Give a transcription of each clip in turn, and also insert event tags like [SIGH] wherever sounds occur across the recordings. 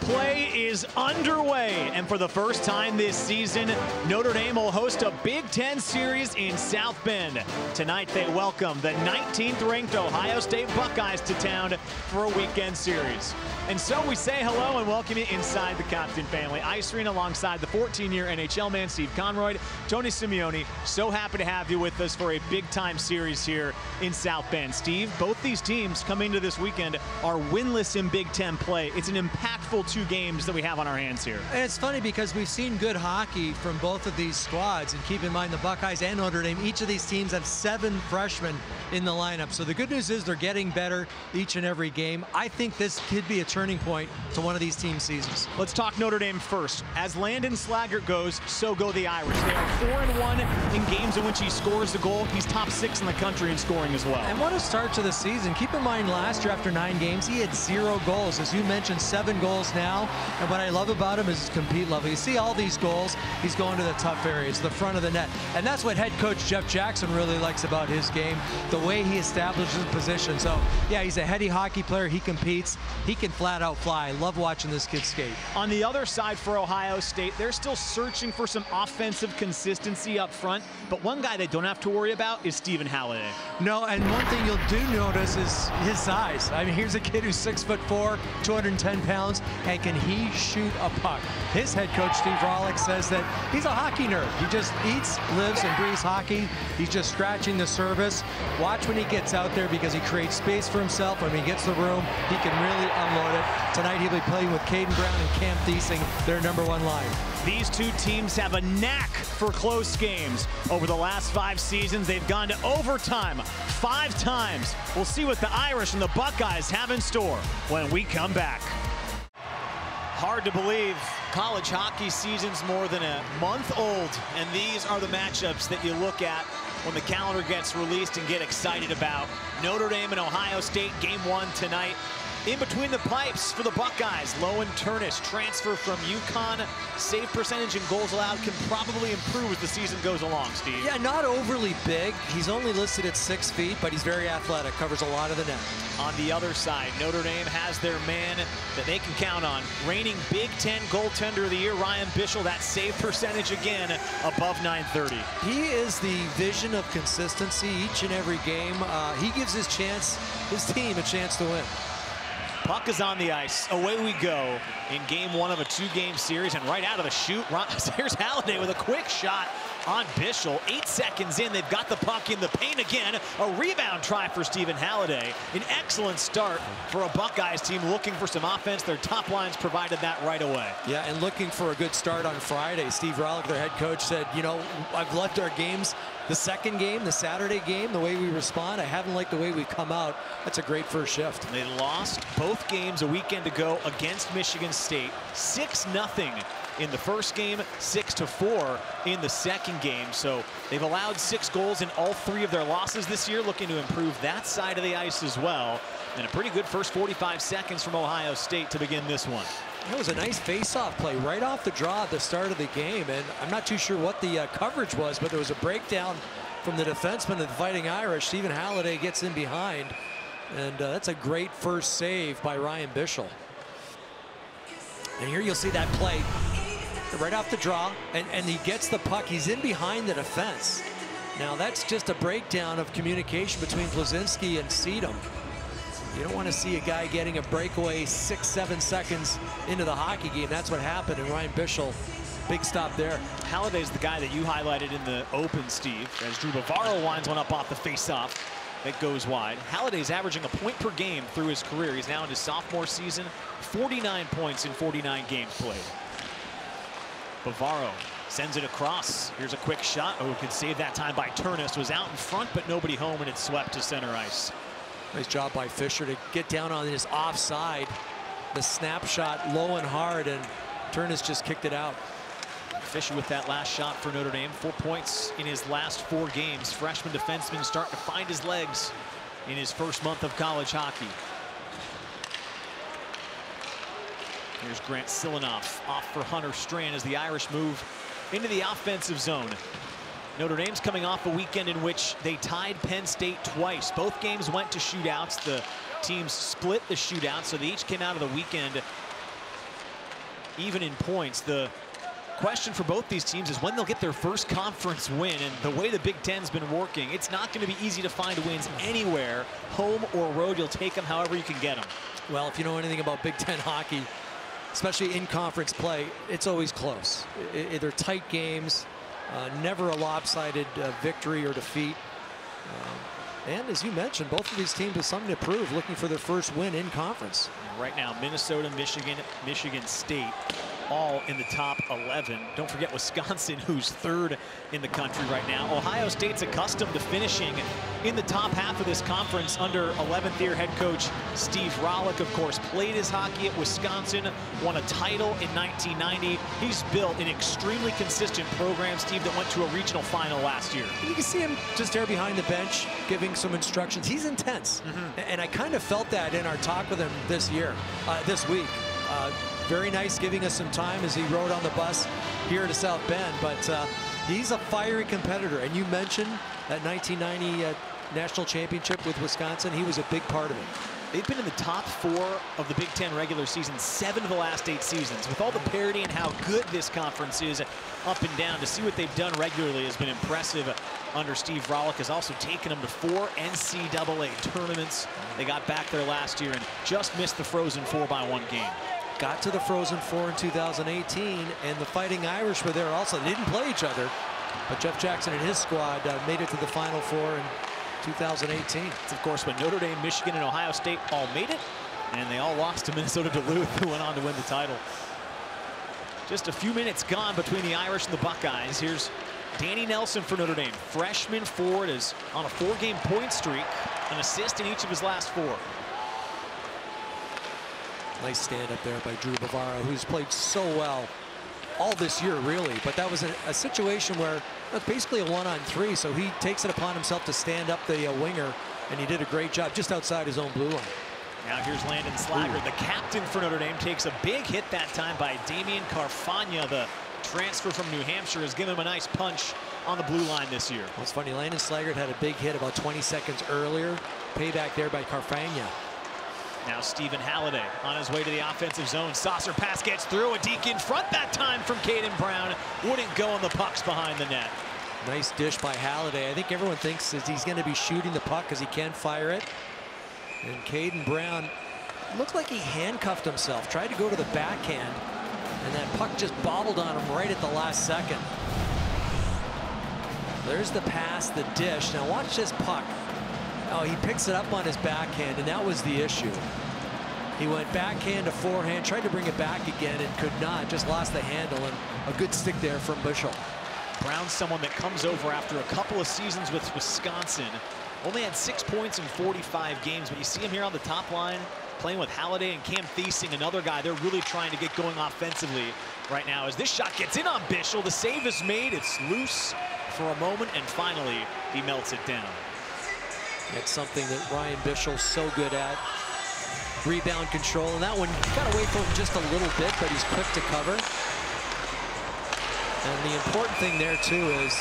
Play is underway, and for the first time this season, Notre Dame will host a Big Ten series in South Bend. Tonight, they welcome the 19th-ranked Ohio State Buckeyes to town for a weekend series. And so we say hello and welcome you inside the Compton family. Ice Arena alongside the 14-year NHL man, Steve Konroyd, Tony Simeone. So happy to have you with us for a big-time series here in South Bend. Steve, both these teams coming into this weekend are winless in Big Ten play. It's an impactful two games that we have on our hands here. And it's funny because we've seen good hockey from both of these squads. And keep in mind the Buckeyes and Notre Dame, each of these teams have seven freshmen in the lineup. So the good news is they're getting better each and every game. I think this could be a turning point to one of these team seasons. Let's talk Notre Dame first. As Landon Slaggert goes, so go the Irish. They are 4 and one in games in which he scores a goal. He's top six in the country in scoring as well. And what a start to the season. Keep in mind last year after nine games, he had zero goals. As you mentioned, seven goals now. And what I love about him is his compete level. You see all these goals, he's going to the tough areas, the front of the net. And that's what head coach Jeff Jackson really likes about his game, the way he establishes position. So, yeah, he's a heady hockey player. He competes. He can flat out fly. I love watching this kid skate. On the other side for Ohio State, they're still searching for some offensive consistency up front. But one guy they don't have to worry about is Stephen Halliday. No, and one thing you'll do notice is his size. I mean, here's a kid who's six foot four, 210 pounds, and can he shoot a puck? His head coach, Steve Rohlik, says that he's a hockey nerd. He just eats, lives, and breathes hockey. He's just scratching the surface. Watch when he gets out there because he creates space for himself. When he gets the room, he can really unload it. Tonight he'll be playing with Caden Brown and Cam Thiesing, their number one line. These two teams have a knack for close games. Over the last five seasons, they've gone to overtime five times. We'll see what the Irish and the Buckeyes have in store when we come back. Hard to believe college hockey season's more than a month old, and these are the matchups that you look at when the calendar gets released and get excited about. Notre Dame and Ohio State, game one tonight. In between the pipes for the Buckeyes, Logan Terness transfer from UConn. Save percentage and goals allowed can probably improve as the season goes along, Steve. Yeah, not overly big. He's only listed at six feet, but he's very athletic, covers a lot of the net. On the other side, Notre Dame has their man that they can count on. Reigning Big Ten goaltender of the year, Ryan Bischel. That save percentage again above 930. He is the vision of consistency each and every game. Uh, he gives his chance, his team a chance to win. Puck is on the ice. Away we go in game one of a two-game series. And right out of the chute, [LAUGHS] here's Halliday with a quick shot on Bischel. Eight seconds in, they've got the puck in the paint again. A rebound try for Stephen Halliday. An excellent start for a Buckeyes team looking for some offense. Their top lines provided that right away. Yeah, and looking for a good start on Friday. Steve Rohlik, their head coach, said, you know, I've loved our games. The second game, the Saturday game, the way we respond, I haven't liked the way we've come out. That's a great first shift. They lost both games a weekend ago against Michigan State. 6-0 in the first game, 6 to 4 in the second game. So they've allowed six goals in all three of their losses this year, looking to improve that side of the ice as well. And a pretty good first 45 seconds from Ohio State to begin this one. That was a nice face-off play right off the draw at the start of the game. And I'm not too sure what the uh, coverage was, but there was a breakdown from the defenseman of the Fighting Irish. Stephen Halliday gets in behind. And uh, that's a great first save by Ryan Bischel. And here you'll see that play right off the draw, and, and he gets the puck. He's in behind the defense. Now that's just a breakdown of communication between Plucinski and Siedem. You don't want to see a guy getting a breakaway six, seven seconds into the hockey game. That's what happened, and Ryan Bischel, big stop there. Halliday's the guy that you highlighted in the open, Steve, as Drew Bavaro winds one up off the face-off that goes wide. Halliday's averaging a point per game through his career. He's now in his sophomore season, 49 points in 49 games played. Bavaro sends it across. Here's a quick shot. Oh, could save that time by Terness. Was out in front, but nobody home, and it's swept to center ice. Nice job by Fischer to get down on his offside. The snapshot low and hard, and Terness just kicked it out. Fischer with that last shot for Notre Dame. Four points in his last four games. Freshman defenseman starting to find his legs in his first month of college hockey. Here's Grant Silianoff off for Hunter Strand as the Irish move into the offensive zone. Notre Dame's coming off a weekend in which they tied Penn State twice. Both games went to shootouts. The teams split the shootout, so they each came out of the weekend even in points. The question for both these teams is when they'll get their first conference win. And the way the Big Ten's been working, it's not going to be easy to find wins anywhere, home or road. You'll take them however you can get them. Well, if you know anything about Big Ten hockey, especially in conference play, it's always close. It, it, they're tight games, uh, never a lopsided uh, victory or defeat. Um, and as you mentioned, both of these teams have something to prove, looking for their first win in conference. Right now, Minnesota, Michigan, Michigan State all in the top 11. Don't forget Wisconsin, [LAUGHS] who's third in the country right now. Ohio State's accustomed to finishing in the top half of this conference under 11th year head coach Steve Rohlik, of course, played his hockey at Wisconsin, won a title in 1990. He's built an extremely consistent program, Steve, that went to a regional final last year. You can see him just there behind the bench giving some instructions. He's intense. Mm -hmm. And I kind of felt that in our talk with him this year, uh, this week. Uh, very nice giving us some time as he rode on the bus here to South Bend. But uh, he's a fiery competitor. And you mentioned that 1990 uh, national championship with Wisconsin. He was a big part of it. They've been in the top four of the Big Ten regular season seven of the last eight seasons. With all the parity and how good this conference is up and down, to see what they've done regularly has been impressive under Steve Rohlik. Has also taken them to four NCAA tournaments. They got back there last year and just missed the Frozen Four by one game got to the Frozen Four in 2018, and the Fighting Irish were there also. They didn't play each other, but Jeff Jackson and his squad uh, made it to the Final Four in 2018. It's, of course, when Notre Dame, Michigan, and Ohio State all made it, and they all lost to Minnesota Duluth, who went on to win the title. Just a few minutes gone between the Irish and the Buckeyes. Here's Danny Nelson for Notre Dame. Freshman forward is on a four-game point streak, an assist in each of his last four. Nice stand up there by Drew Bavaro, who's played so well all this year, really. But that was a, a situation where it's basically a one-on-three, so he takes it upon himself to stand up the uh, winger, and he did a great job just outside his own blue line. Now here's Landon Slaggert, Ooh. the captain for Notre Dame, takes a big hit that time by Damien Carfagna, the transfer from New Hampshire, has given him a nice punch on the blue line this year. Well, it's funny, Landon Slaggert had a big hit about 20 seconds earlier. Payback there by Carfagna. Now Stephen Halliday on his way to the offensive zone. Saucer pass gets through. A deke in front that time from Caden Brown. Wouldn't go on the pucks behind the net. Nice dish by Halliday. I think everyone thinks that he's going to be shooting the puck because he can fire it. And Caden Brown looked like he handcuffed himself. Tried to go to the backhand. And that puck just bobbled on him right at the last second. There's the pass, the dish. Now watch this puck. Oh, he picks it up on his backhand, and that was the issue. He went backhand to forehand, tried to bring it back again, and could not. Just lost the handle, and a good stick there from Bischel. Brown's someone that comes over after a couple of seasons with Wisconsin. Only had six points in 45 games, but you see him here on the top line playing with Halliday and Cam Thiesing, another guy they're really trying to get going offensively right now. As this shot gets in on Bischel, the save is made. It's loose for a moment, and finally he melts it down. It's something that Ryan Bischel's so good at. Rebound control, and that one got away from him just a little bit, but he's quick to cover. And the important thing there, too, is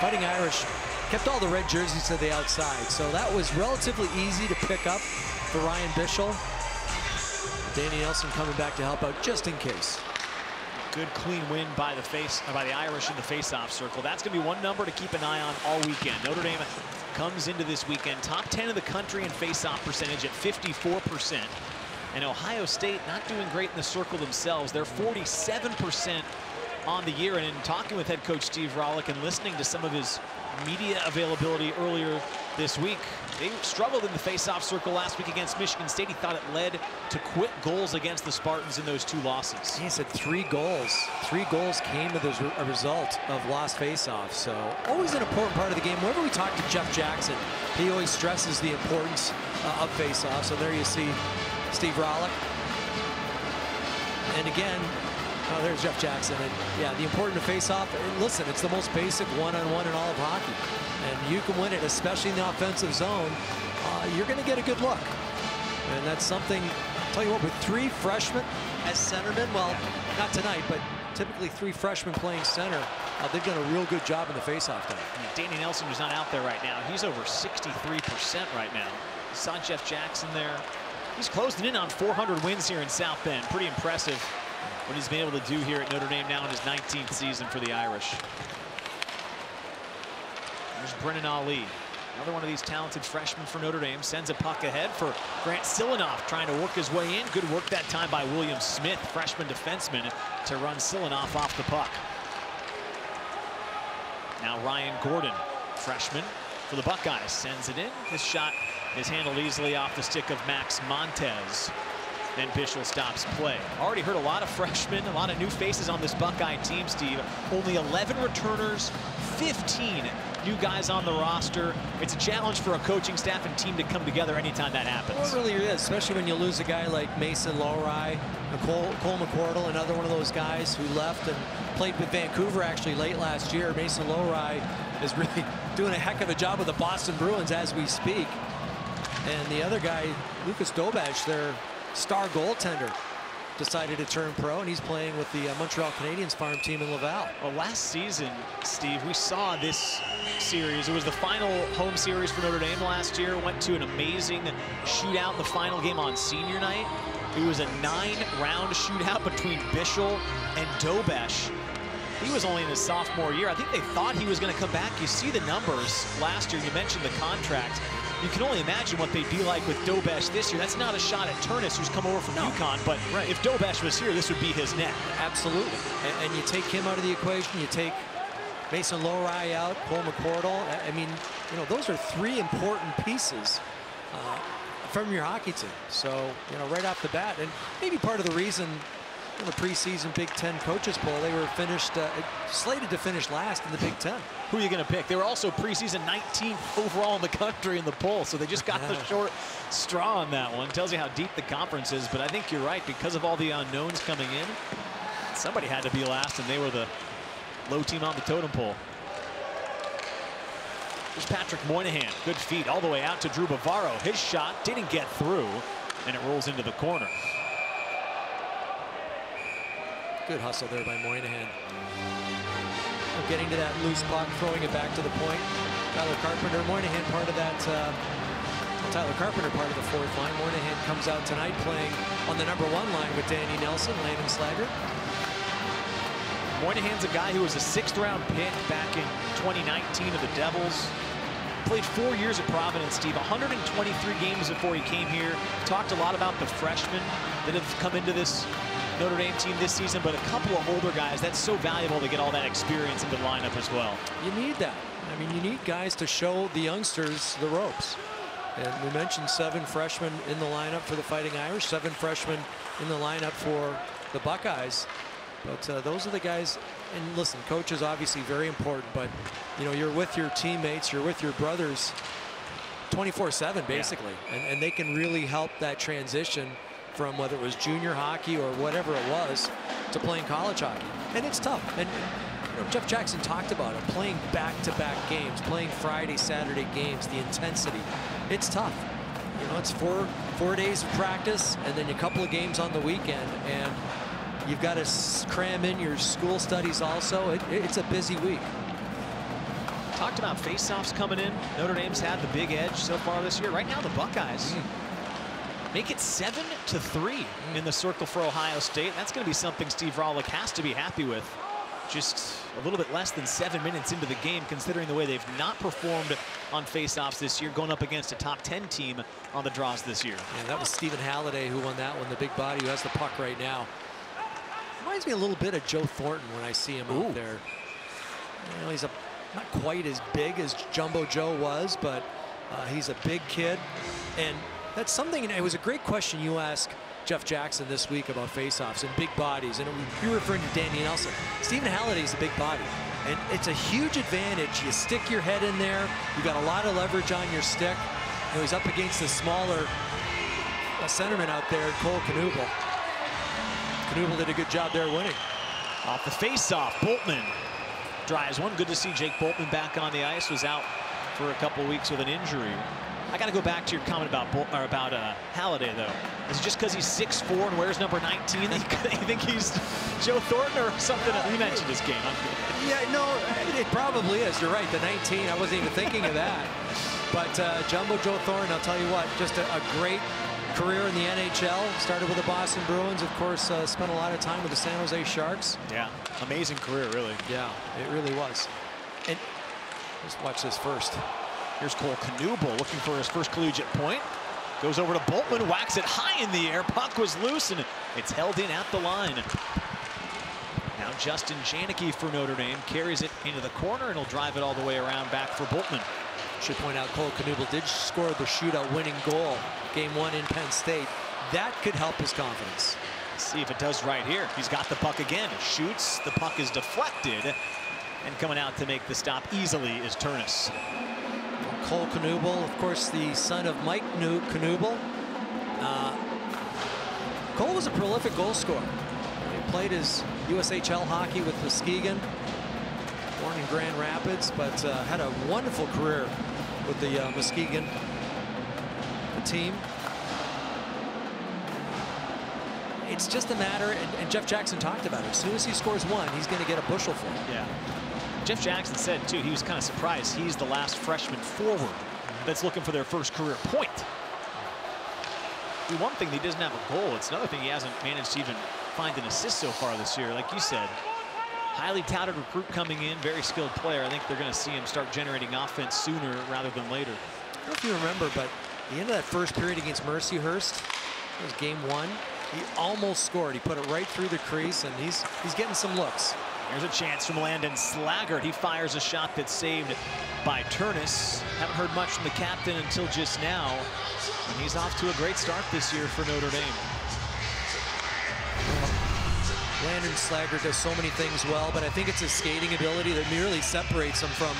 Fighting Irish kept all the red jerseys to the outside, so that was relatively easy to pick up for Ryan Bischel. Danny Nelson coming back to help out just in case. Good clean win by the face by the Irish in the face-off circle. That's going to be one number to keep an eye on all weekend. Notre Dame comes into this weekend top 10 of the country in face-off percentage at 54%. And Ohio State not doing great in the circle themselves. They're 47% on the year. And in talking with head coach Steve Rohlik and listening to some of his media availability earlier this week. They struggled in the face-off circle last week against Michigan State. He thought it led to quick goals against the Spartans in those two losses. He said three goals. Three goals came as a result of lost face-offs. So always an important part of the game. Whenever we talk to Jeff Jackson, he always stresses the importance uh, of face-offs. So there you see Steve Rohlik. And again, Oh, there's Jeff Jackson. And yeah, the important to face off. Listen, it's the most basic one-on-one -on -one in all of hockey. And you can win it, especially in the offensive zone. Uh, you're going to get a good look. And that's something, I'll tell you what, with three freshmen as centermen, well, not tonight, but typically three freshmen playing center, uh, they've done a real good job in the faceoff time. Danny Nelson is not out there right now. He's over 63% right now. Jeff Jackson there. He's closing in on 400 wins here in South Bend. Pretty impressive what he's been able to do here at Notre Dame now in his 19th season for the Irish. There's Brennan Ali. Another one of these talented freshmen for Notre Dame sends a puck ahead for Grant Silianoff trying to work his way in. Good work that time by William Smith, freshman defenseman, to run Silianoff off the puck. Now Ryan Gordon, freshman for the Buckeyes, sends it in. His shot is handled easily off the stick of Max Montes. Then Bischel stops play. Already heard a lot of freshmen, a lot of new faces on this Buckeye team, Steve. Only 11 returners, 15 new guys on the roster. It's a challenge for a coaching staff and team to come together anytime that happens. Well, it really is, especially when you lose a guy like Mason Lohrei, Nicole, Cole McWard, another one of those guys who left and played with Vancouver actually late last year. Mason Lohrei is really [LAUGHS] doing a heck of a job with the Boston Bruins as we speak. And the other guy, Lucas Dobeš, their star goaltender, decided to turn pro, and he's playing with the uh, Montreal Canadiens farm team in Laval. Well, last season, Steve, we saw this series. It was the final home series for Notre Dame last year. Went to an amazing shootout the final game on senior night. It was a nine-round shootout between Bischel and Dobeš. He was only in his sophomore year. I think they thought he was going to come back. You see the numbers last year. You mentioned the contract you can only imagine what they'd be like with Dobeš this year. That's not a shot at Terness, who's come over from no. UConn, but right. if Dobeš was here, this would be his net. Absolutely. And, and, you take him out of the equation, you take Mason Lohrei out, Cole McWard. I mean, you know, those are three important pieces uh, from your hockey team. So, you know, right off the bat, and maybe part of the reason in the preseason Big Ten coaches poll, they were finished, uh, slated to finish last in the Big Ten. Who are you going to pick? They were also preseason 19th overall in the country in the poll, so they just got the [LAUGHS] short straw on that one. Tells you how deep the conference is, but I think you're right. Because of all the unknowns coming in, somebody had to be last, and they were the low team on the totem pole. There's Patrick Moynihan. Good feed all the way out to Drew Bavaro. His shot didn't get through, and it rolls into the corner. Good hustle there by Moynihan. Getting to that loose puck, throwing it back to the point. Tyler Carpenter, Moynihan part of that. Uh, Tyler Carpenter part of the fourth line. Moynihan comes out tonight playing on the number one line with Danny Nelson, Landon Slaggert. Moynihan's a guy who was a sixth round pick back in 2019 of the Devils. Played four years at Providence, Steve. 123 games before he came here. Talked a lot about the freshmen that have come into this Notre Dame team this season, but a couple of older guys. That's so valuable to get all that experience into the lineup as well. You need that. I mean, you need guys to show the youngsters the ropes. And we mentioned seven freshmen in the lineup for the Fighting Irish, seven freshmen in the lineup for the Buckeyes. But uh, those are the guys. And listen, coach is obviously very important, but you know, you're with your teammates, you're with your brothers 24-7 basically, yeah. and, and they can really help that transition from whether it was junior hockey or whatever it was to playing college hockey. And it's tough. And you know, Jeff Jackson talked about it, playing back-to-back -back games, playing Friday, Saturday games, the intensity. It's tough. You know, it's four, four days of practice and then a couple of games on the weekend. And you've got to cram in your school studies also. It, it's a busy week. Talked about faceoffs coming in. Notre Dame's had the big edge so far this year. Right now, the Buckeyes mm make it seven to three in the circle for Ohio State. That's going to be something Steve Rohlik has to be happy with. Just a little bit less than seven minutes into the game, considering the way they've not performed on faceoffs this year, going up against a top 10 team on the draws this year. Yeah, that was Stephen Halliday who won that one, the big body who has the puck right now. Reminds me a little bit of Joe Thornton when I see him Ooh. out there. You know, he's a, not quite as big as Jumbo Joe was, but uh, he's a big kid. And that's something, it was a great question you asked Jeff Jackson this week about faceoffs and big bodies. And you're referring to Danny Nelson. Stephen Halliday's a big body. And it's a huge advantage. You stick your head in there. You've got a lot of leverage on your stick. You know, he's up against the smaller uh, centerman out there, Cole Knuble. Knuble did a good job there winning. Off the faceoff, Boltmann drives one. Good to see Jake Boltmann back on the ice. Was out for a couple weeks with an injury. I got to go back to your comment about or about uh, Halliday, though. Is it just because he's 6'4 and wears number 19 [LAUGHS] that you, think he's Joe Thornton or something? He mentioned his game. Yeah, no, it probably is. You're right. The 19, I wasn't even thinking of that. But uh, Jumbo Joe Thornton, I'll tell you what, just a, a great career in the NHL. Started with the Boston Bruins. Of course, uh, spent a lot of time with the San Jose Sharks. Yeah, amazing career, really. Yeah, it really was. And let's watch this first. Here's Cole Knuble looking for his first collegiate point. Goes over to Boltmann, whacks it high in the air. Puck was loose, and it's held in at the line. Now Justin Janicki for Notre Dame carries it into the corner, and he'll drive it all the way around back for Boltmann. Should point out Cole Knuble did score the shootout winning goal game one in Penn State. That could help his confidence. See if it does right here. He's got the puck again. Shoots. The puck is deflected. And coming out to make the stop easily is Terness. Cole Knuble, of course, the son of Mike Knuble. Uh, Cole was a prolific goal scorer. He played his USHL hockey with Muskegon, born in Grand Rapids, but uh, had a wonderful career with the uh, Muskegon team. It's just a matter, and, and, Jeff Jackson talked about it. As soon as he scores one, he's going to get a bushel for it. Yeah. Jeff Jackson said, too, he was kind of surprised he's the last freshman forward that's looking for their first career point. one thing, he doesn't have a goal. It's another thing he hasn't managed to even find an assist so far this year. Like you said, highly touted recruit coming in, very skilled player. I think they're going to see him start generating offense sooner rather than later. I don't know if you remember, but the end of that first period against Mercyhurst, it was game one. He almost scored. He put it right through the crease, and he's he's getting some looks. Here's a chance from Landon Slaggert. He fires a shot that's saved by Terness. Haven't heard much from the captain until just now. And he's off to a great start this year for Notre Dame. Landon Slaggert does so many things well, but I think it's his skating ability that merely separates him from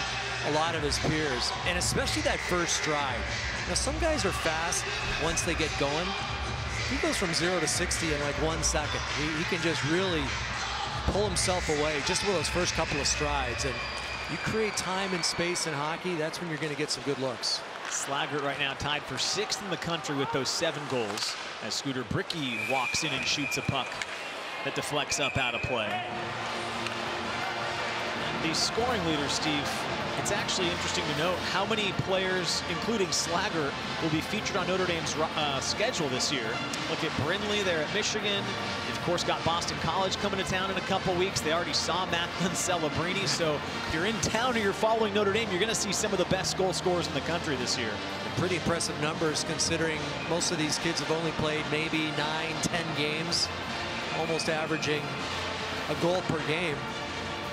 a lot of his peers, and especially that first stride. Now, some guys are fast once they get going. He goes from zero to 60 in like one second. He, he can just really pull himself away just with those first couple of strides. And you create time and space in hockey, that's when you're going to get some good looks. Slaggert right now tied for sixth in the country with those seven goals as Scooter Brickey walks in and shoots a puck that deflects up out of play. And the scoring leader, Steve, it's actually interesting to note how many players, including Slaggert, will be featured on Notre Dame's uh, schedule this year. Look at Brindley there at Michigan. Of course, got Boston College coming to town in a couple weeks. They already saw Macklin Celebrini. So if you're in town or you're following Notre Dame, you're going to see some of the best goal scorers in the country this year. Pretty impressive numbers considering most of these kids have only played maybe nine, ten games almost averaging a goal per game.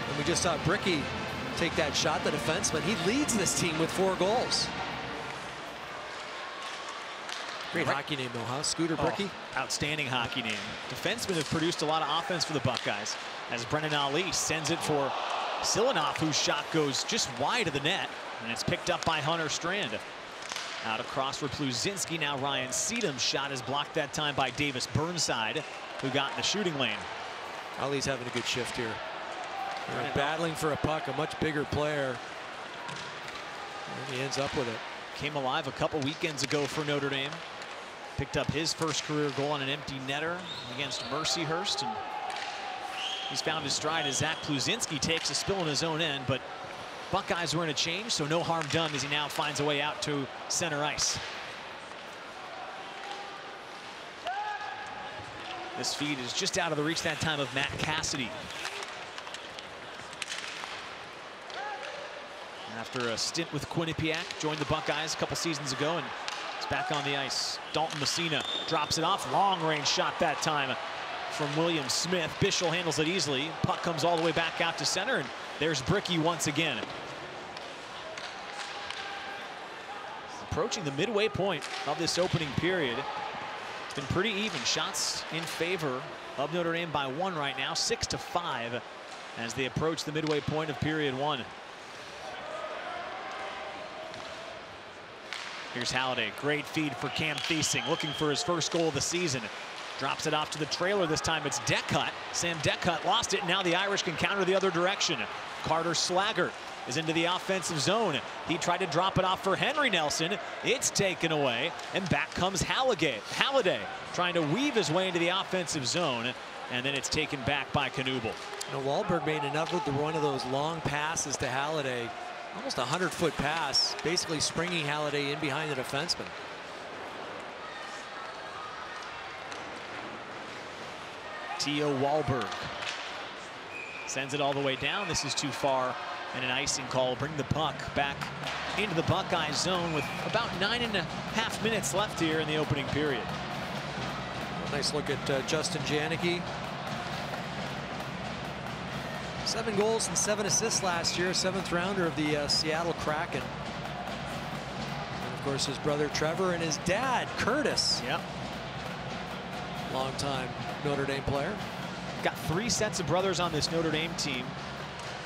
And we just saw Brickey take that shot, the defenseman. He leads this team with four goals. Great hockey name, though, huh? Scooter oh, Brickey? Oh, outstanding hockey name. Defensemen have produced a lot of offense for the Buckeyes as Brennan Ali sends it for Silianoff, whose shot goes just wide of the net, and it's picked up by Hunter Strand. Out across for Plucinski. Now Ryan Siedem's shot is blocked that time by Davis Burnside who got in the shooting lane. Ali's having a good shift here. battling for a puck, a much bigger player. And he ends up with it. Came alive a couple weekends ago for Notre Dame. Picked up his first career goal on an empty netter against Mercyhurst. And he's found his stride as Zach Plucinski takes a spill in his own end. But Buckeyes were in a change, so no harm done as he now finds a way out to center ice. This feed is just out of the reach that time of Matt Cassidy. After a stint with Quinnipiac, joined the Buckeyes a couple seasons ago and back on the ice. Dalton Messina drops it off. Long range shot that time from William Smith. Bischel handles it easily. Puck comes all the way back out to center and there's Brickey once again. Approaching the midway point of this opening period It's been pretty even. Shots in favor of Notre Dame by one right now, six to five as they approach the midway point of period one. Here's Halliday. Great feed for Cam Thiesing, looking for his first goal of the season. Drops it off to the trailer. This time it's Deckhut. Sam Deckhut lost it. Now the Irish can counter the other direction. Carter Slaggert is into the offensive zone. He tried to drop it off for Henry Nelson. It's taken away, and back comes Halliday. Halliday trying to weave his way into the offensive zone, and then it's taken back by Knuble. You know, Wallberg made another one of those long passes to Halliday, almost a 100-foot pass, basically springing Halliday in behind the defenseman. Theo Wallberg sends it all the way down. This is too far and an icing call. Bring the puck back into the Buckeye zone with about nine and a half minutes left here in the opening period. Nice look at uh, Justin Janicki. Seven goals and seven assists last year, seventh rounder of the uh, Seattle Kraken. And of course, his brother Trevor and his dad, Curtis. Yep. Longtime Notre Dame player. Got three sets of brothers on this Notre Dame team.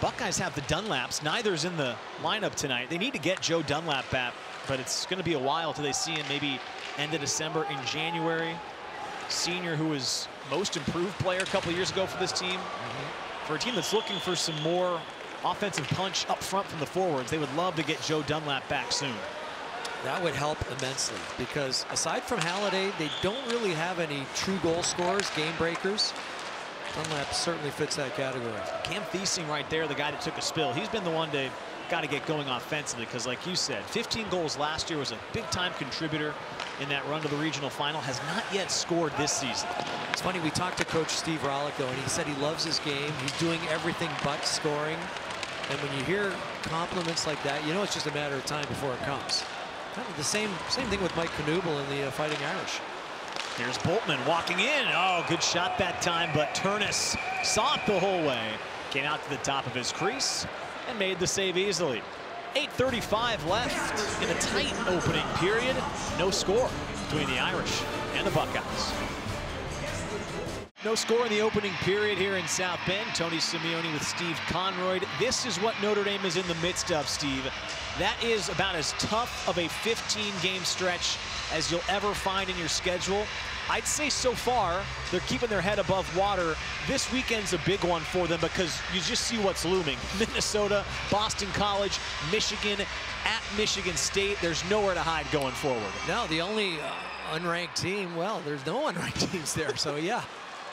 Buckeyes have the Dunlaps. Neither's in the lineup tonight. They need to get Joe Dunlap back, but it's going to be a while till they see him maybe end of December in January. Senior who was most improved player a couple years ago for this team. Mm -hmm. For a team that's looking for some more offensive punch up front from the forwards, they would love to get Joe Dunlap back soon. That would help immensely because aside from Halliday, they don't really have any true goal scorers, game breakers. Dunlap certainly fits that category. Cam Thiesing right there, the guy that took a spill. He's been the one to got to get going offensively because like you said 15 goals last year was a big time contributor in that run to the regional final has not yet scored this season it's funny we talked to coach Steve Rollico and he said he loves his game he's doing everything but scoring and when you hear compliments like that you know it's just a matter of time before it comes kind of the same same thing with Mike Knuble in the uh, Fighting Irish Here's Boltmann walking in. Oh, good shot that time, but Terness saw it the whole way. Came out to the top of his crease and made the save easily. 8.35 left in a tight opening period. No score between the Irish and the Buckeyes. No score in the opening period here in South Bend. Tony Simeone with Steve Konroyd. This is what Notre Dame is in the midst of, Steve. That is about as tough of a 15-game stretch as you'll ever find in your schedule. I'd say so far, they're keeping their head above water. This weekend's a big one for them because you just see what's looming. [LAUGHS] Minnesota, Boston College, Michigan, at Michigan State. There's nowhere to hide going forward. No, the only uh, unranked team, well, there's no [LAUGHS] unranked teams there. So, yeah,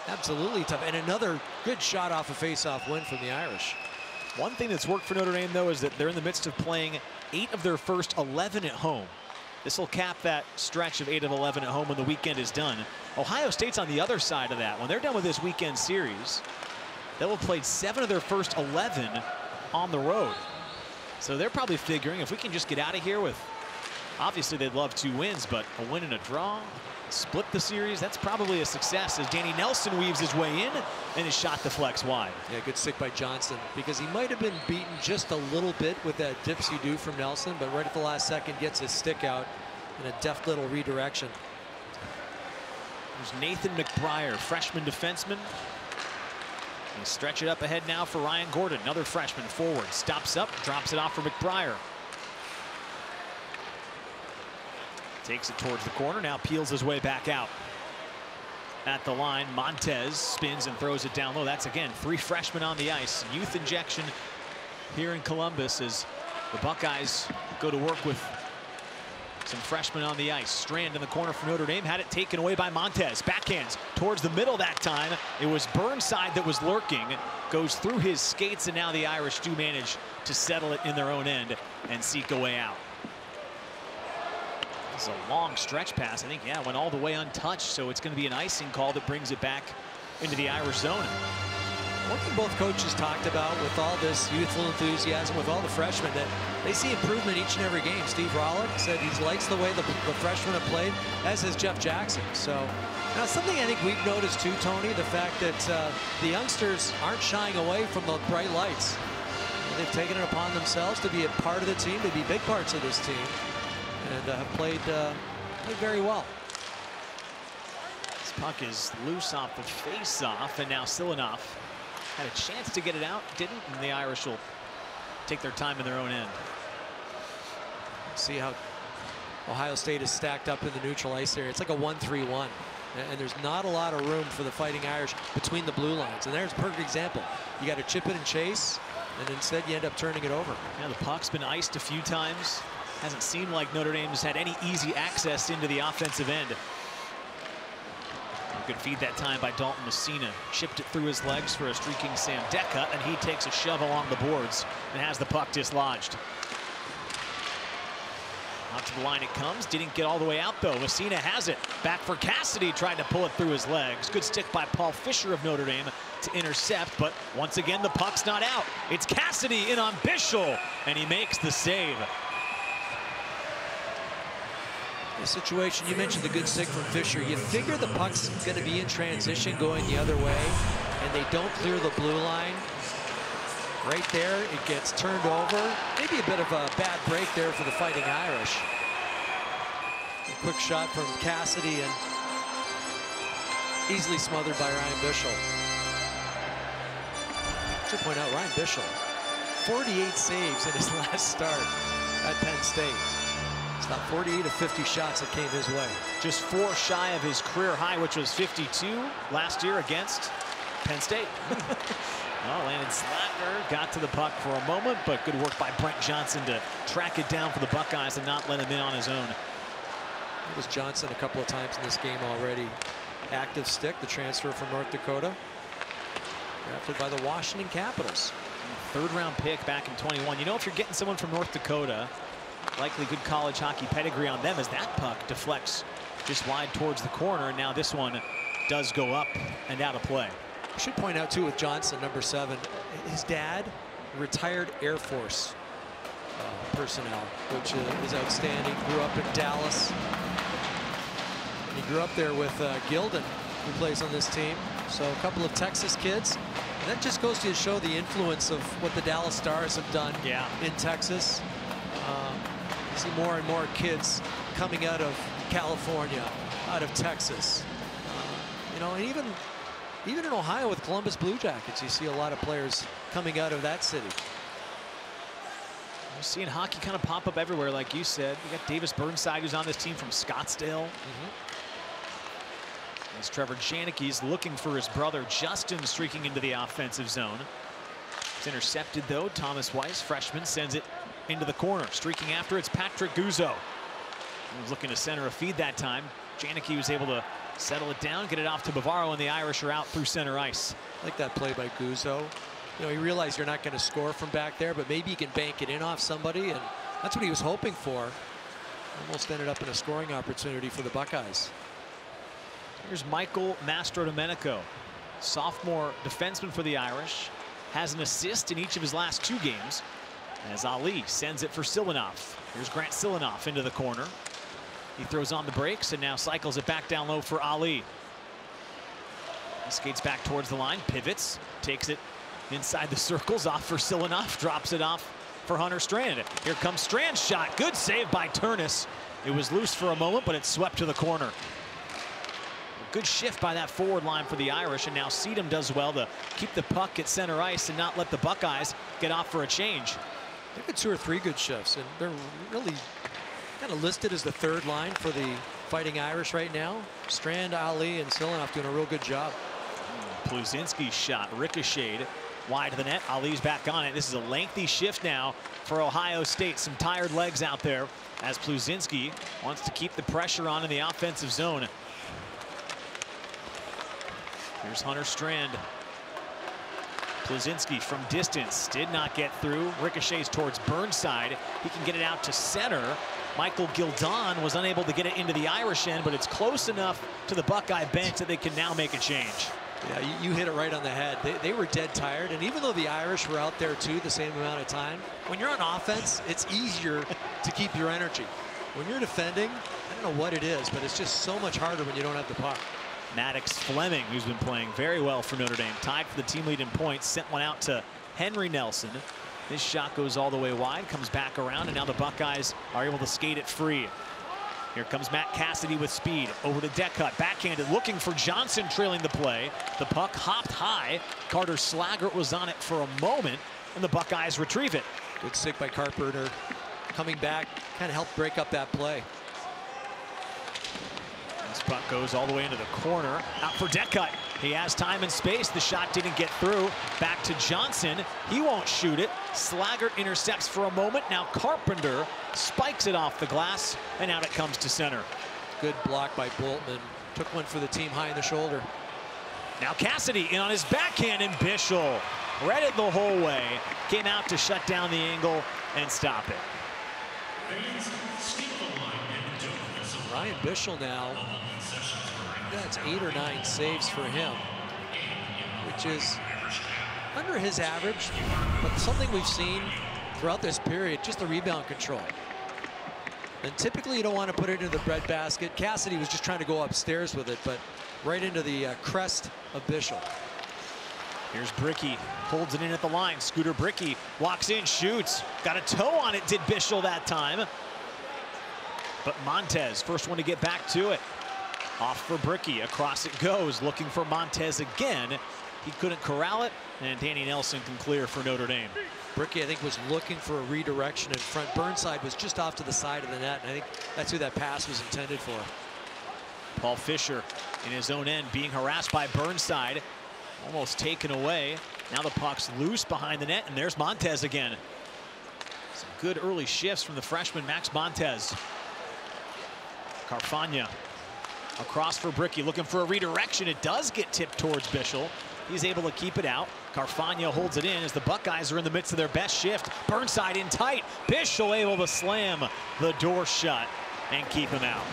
absolutely tough. And another good shot off a face-off win from the Irish. One thing that's worked for Notre Dame, though, is that they're in the midst of playing eight of their first 11 at home. This will cap that stretch of 8 of 11 at home when the weekend is done. Ohio State's on the other side of that. When they're done with this weekend series, they'll have played 7 of their first 11 on the road. So they're probably figuring if we can just get out of here with, obviously they'd love two wins, but a win and a draw, split the series. That's probably a success as Danny Nelson weaves his way in and his shot deflects wide. Yeah, good stick by Johnson because he might have been beaten just a little bit with that dipsy do from Nelson, but right at the last second gets his stick out in a deft little redirection. There's Nathan McBrayer, freshman defenseman. They stretch it up ahead now for Ryan Gordon, another freshman forward. Stops up, drops it off for McBrayer. Takes it towards the corner, now peels his way back out. At the line, Montes spins and throws it down low. That's again three freshmen on the ice. Youth injection here in Columbus as the Buckeyes go to work with some freshmen on the ice. Strand in the corner for Notre Dame had it taken away by Montes. Backhands towards the middle that time. It was Burnside that was lurking. Goes through his skates and now the Irish do manage to settle it in their own end and seek a way out. It's a long stretch pass. I think, yeah, went all the way untouched. So it's going to be an icing call that brings it back into the Irish zone. One thing both coaches talked about with all this youthful enthusiasm, with all the freshmen, that they see improvement each and every game. Steve Rohlik said he likes the way the, the freshmen have played, as has Jeff Jackson. So now something I think we've noticed too, Tony, the fact that uh, the youngsters aren't shying away from the bright lights. They've taken it upon themselves to be a part of the team, to be big parts of this team and uh, have played, uh, played very well. This puck is loose off the face-off, and now Silianoff had a chance to get it out, didn't, and the Irish will take their time in their own end. See how Ohio State is stacked up in the neutral ice area. It's like a 1-3-1. And there's not a lot of room for the Fighting Irish between the blue lines. And there's a perfect example. You got to chip it and chase, and instead you end up turning it over. Yeah, the puck's been iced a few times. Hasn't seemed like Notre Dame's had any easy access into the offensive end. Good feed that time by Dalton Messina. Chipped it through his legs for a streaking Sam and he takes a shove along the boards and has the puck dislodged. Out to the line it comes. Didn't get all the way out, though. Messina has it. Back for Cassidy, trying to pull it through his legs. Good stick by Paul Fischer of Notre Dame to intercept, but once again, the puck's not out. It's Cassidy in on Bischel, and he makes the save. The situation, you mentioned the good stick from Fischer. You figure the puck's going to be in transition going the other way, and they don't clear the blue line. Right there, it gets turned over. Maybe a bit of a bad break there for the Fighting Irish. A quick shot from Cassidy and easily smothered by Ryan Bischel. Should point out Ryan Bischel, 48 saves in his [LAUGHS] last start at Penn State. Not 48 of 50 shots that came his way. Just four shy of his career high, which was 52 last year against Penn State. [LAUGHS] well, Landon Slaggert got to the puck for a moment, but good work by Brent Johnson to track it down for the Buckeyes and not let him in on his own. It was Johnson a couple of times in this game already. Active stick, the transfer from North Dakota. Drafted by the Washington Capitals. Third round pick back in 21. You know, if you're getting someone from North Dakota, likely good college hockey pedigree on them as that puck deflects just wide towards the corner. And now this one does go up and out of play. I should point out too with Johnson, number seven, his dad, retired Air Force uh, personnel, which uh, is outstanding. Grew up in Dallas. And he grew up there with uh, Gildon, who plays on this team. So a couple of Texas kids. And that just goes to show the influence of what the Dallas Stars have done yeah. in Texas. See more and more kids coming out of California, out of Texas. Uh, you know, and even even in Ohio with Columbus Blue Jackets, you see a lot of players coming out of that city. We're seeing hockey kind of pop up everywhere, like you said. We got Davis Burnside, who's on this team from Scottsdale. Mm -hmm. As Trevor Janicki's looking for his brother Justin streaking into the offensive zone. It's intercepted, though. Thomas Weiss, freshman, sends it into the corner. Streaking after, it's Patrick Guzzo. He was looking to center a feed that time. Janicki was able to settle it down, get it off to Bavaro, and the Irish are out through center ice. I like that play by Guzzo. You know, he realized you're not going to score from back there, but maybe you can bank it in off somebody, and that's what he was hoping for. Almost ended up in a scoring opportunity for the Buckeyes. Here's Michael Mastrodomenico, sophomore defenseman for the Irish, has an assist in each of his last two games as Ali sends it for Silianoff. Here's Grant Silianoff into the corner. He throws on the brakes and now cycles it back down low for Ali. He skates back towards the line, pivots, takes it inside the circles, off for Silianoff, drops it off for Hunter Strand. Here comes Strand's shot. Good save by Terness. It was loose for a moment, but it swept to the corner. Good shift by that forward line for the Irish, and now Siedem does well to keep the puck at center ice and not let the Buckeyes get off for a change. They've got two or three good shifts, and they're really kind of listed as the third line for the Fighting Irish right now. Strand, Ali, and Silianoff doing a real good job. Plucinski's shot ricocheted wide of the net. Ali's back on it. This is a lengthy shift now for Ohio State. Some tired legs out there as Plucinski wants to keep the pressure on in the offensive zone. Here's Hunter Strand. Plucinski from distance did not get through. Ricochets towards Burnside. He can get it out to center. Michael Gildon was unable to get it into the Irish end, but it's close enough to the Buckeye bench that they can now make a change. Yeah, you, you hit it right on the head. They, they, were dead tired, and even though the Irish were out there too the same amount of time, when you're on offense, it's easier to keep your energy. When you're defending, I don't know what it is, but it's just so much harder when you don't have the puck. Maddox Fleming, who's been playing very well for Notre Dame, tied for the team lead in points, sent one out to Henry Nelson. This shot goes all the way wide, comes back around, and now the Buckeyes are able to skate it free. Here comes Matt Cassidy with speed over to Deckhut, backhanded, looking for Johnson trailing the play. The puck hopped high. Carter Slaggert was on it for a moment, and the Buckeyes retrieve it. Good stick by Carpenter, coming back, kind of helped break up that play. This puck goes all the way into the corner. Out for Deckhut. He has time and space. The shot didn't get through. Back to Johnson. He won't shoot it. Slaggert intercepts for a moment. Now Carpenter spikes it off the glass, and out it comes to center. Good block by Boltmann. Took one for the team high in the shoulder. Now Cassidy in on his backhand, and Bischel read it the whole way. Came out to shut down the angle and stop it. Ryan Bischel now, that's eight or nine saves for him, which is under his average, but something we've seen throughout this period, just the rebound control. And typically you don't want to put it into the bread basket. Cassidy was just trying to go upstairs with it, but right into the uh, crest of Bischel. Here's Brickey, holds it in at the line. Scooter Brickey walks in, shoots. Got a toe on it, did Bischel that time. But Montes, first one to get back to it. Off for Brickey, across it goes, looking for Montes again. He couldn't corral it, and Danny Nelson can clear for Notre Dame. Brickey, I think, was looking for a redirection in front. Burnside was just off to the side of the net, and I think that's who that pass was intended for. Paul Fischer in his own end being harassed by Burnside. Almost taken away. Now the puck's loose behind the net, and there's Montes again. Some good early shifts from the freshman Max Montes. Carfagna across for Brickey, looking for a redirection. It does get tipped towards Bischel. He's able to keep it out. Carfagna holds it in as the Buckeyes are in the midst of their best shift. Burnside in tight. Bischel able to slam the door shut and keep him out.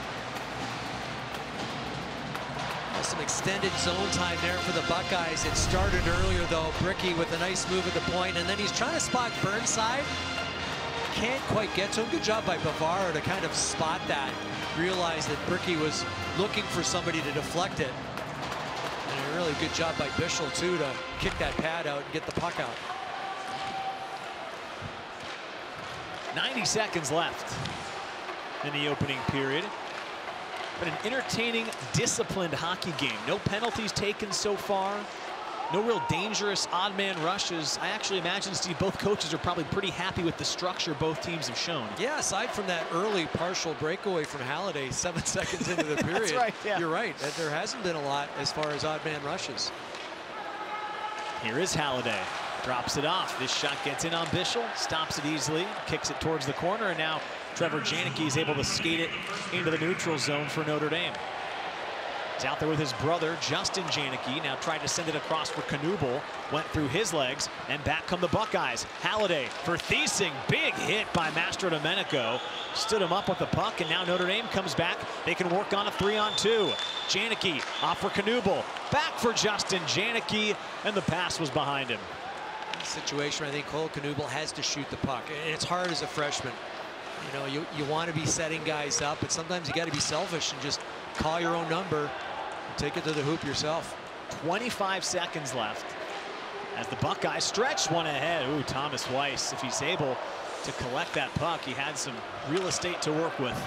Some extended zone time there for the Buckeyes. It started earlier, though. Brickey with a nice move at the point, and then he's trying to spot Burnside. Can't quite get to him. Good job by Bavaro to kind of spot that. Realize that Brickey was looking for somebody to deflect it. And a really good job by Bischel, too, to kick that pad out and get the puck out. 90 seconds left in the opening period. But an entertaining, disciplined hockey game. No penalties taken so far. No real dangerous odd man rushes. I actually imagine, Steve, both coaches are probably pretty happy with the structure both teams have shown. Yeah, aside from that early partial breakaway from Halliday [LAUGHS] seven seconds into the [LAUGHS] period, right, yeah. you're right. There hasn't been a lot as far as odd man rushes. Here is Halliday. Drops it off. This shot gets in on Bischel. Stops it easily. Kicks it towards the corner. And now Trevor Janicki is able to skate it into the neutral zone for Notre Dame. He's out there with his brother, Justin Janicki. Now tried to send it across for Knuble. Went through his legs, and back come the Buckeyes. Halliday for Thiesing. Big hit by Mastrodomenico Stood him up with the puck, and now Notre Dame comes back. They can work on a three-on-two. Janicki off for Knuble. Back for Justin Janicki, and the pass was behind him. Situation, I think Cole Knuble has to shoot the puck, and it's hard as a freshman. You know, you, you want to be setting guys up, but sometimes you got to be selfish and just call your own number take it to the hoop yourself. 25 seconds left as the Buckeyes stretch one ahead. Ooh, Thomas Weiss, if he's able to collect that puck, he had some real estate to work with.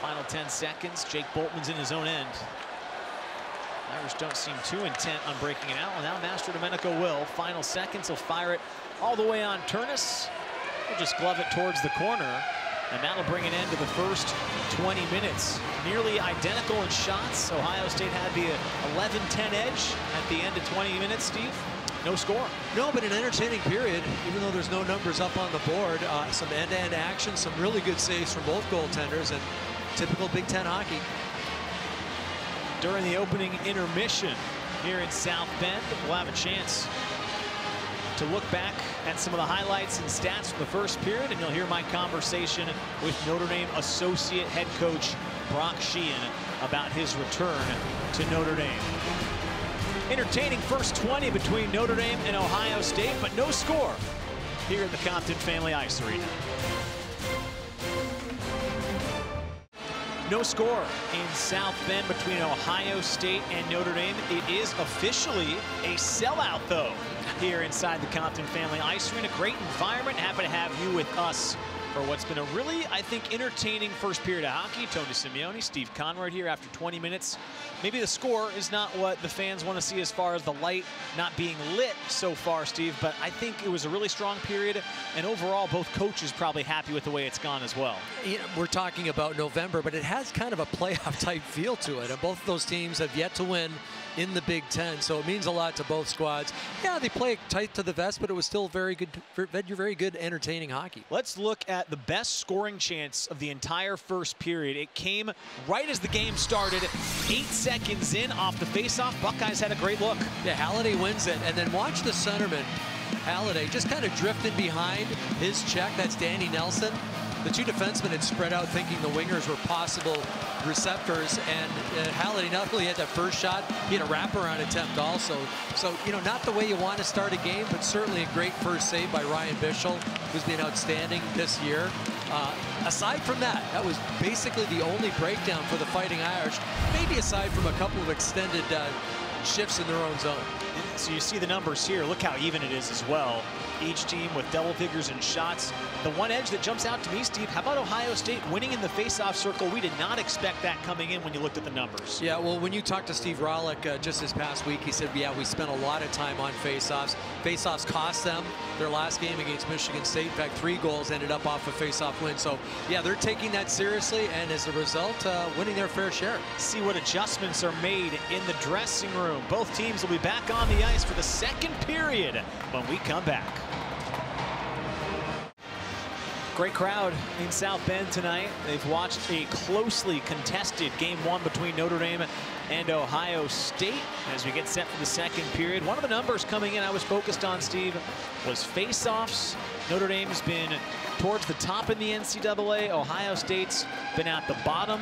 Final 10 seconds. Jake Boltmann's in his own end. Irish don't seem too intent on breaking it out. Well, now Mastrodomenico will. Final seconds, he'll fire it all the way on Terness. He'll just glove it towards the corner. And that'll bring an end to the first 20 minutes. Nearly identical in shots. Ohio State had the 11-10 edge at the end of 20 minutes, Steve. No score. No, but an entertaining period, even though there's no numbers up on the board. Uh, some end-to-end -end action, some really good saves from both goaltenders, and typical Big Ten hockey. During the opening intermission here in South Bend, we'll have a chance to look back at some of the highlights and stats from the first period, and you'll hear my conversation with Notre Dame associate head coach Brock Sheehan about his return to Notre Dame. Entertaining first 20 between Notre Dame and Ohio State, but no score here at the Compton Family Ice Arena. No score in South Bend between Ohio State and Notre Dame. It is officially a sellout, though, here inside the Compton Family Ice Arena. Great environment. Happy to have you with us for what's been a really, I think, entertaining first period of hockey. Tony Simeone, Steve Konroyd here after 20 minutes. Maybe the score is not what the fans want to see as far as the light not being lit so far, Steve, but I think it was a really strong period, and overall, both coaches probably happy with the way it's gone as well. We're talking about November, but it has kind of a [LAUGHS] playoff type feel to it, and both of those teams have yet to win in the Big Ten, so it means a lot to both squads. Yeah, they play tight to the vest, but it was still very good, You're very good, entertaining hockey. Let's look at the best scoring chance of the entire first period. It came right as the game started, eight seconds in off the faceoff. Buckeyes had a great look. Yeah, Halliday wins it, and then watch the centerman Halliday just kind of drifted behind his check. That's Danny Nelson. The two defensemen had spread out thinking the wingers were possible receptors. And uh, Halliday not only had that first shot, he had a wraparound attempt also. So, you know, not the way you want to start a game, but certainly a great first save by Ryan Bischel, who's been outstanding this year. Uh, aside from that, that was basically the only breakdown for the Fighting Irish, maybe aside from a couple of extended uh, shifts in their own zone. So you see the numbers here. Look how even it is as well. Each team with double figures in shots. The one edge that jumps out to me, Steve, how about Ohio State winning in the faceoff circle? We did not expect that coming in when you looked at the numbers. Yeah, well, when you talked to Steve Rohlik uh, just this past week, he said, yeah, we spent a lot of time on faceoffs. Faceoffs cost them their last game against Michigan State. In fact, three goals ended up off a faceoff win. So, yeah, they're taking that seriously, and as a result, uh, winning their fair share. See what adjustments are made in the dressing room. Both teams will be back on the ice for the second period when we come back. Great crowd in South Bend tonight. They've watched a closely contested game one between Notre Dame and Ohio State as we get set for the second period. One of the numbers coming in I was focused on, Steve, was face-offs. Notre Dame's been towards the top in the NCAA. Ohio State's been at the bottom.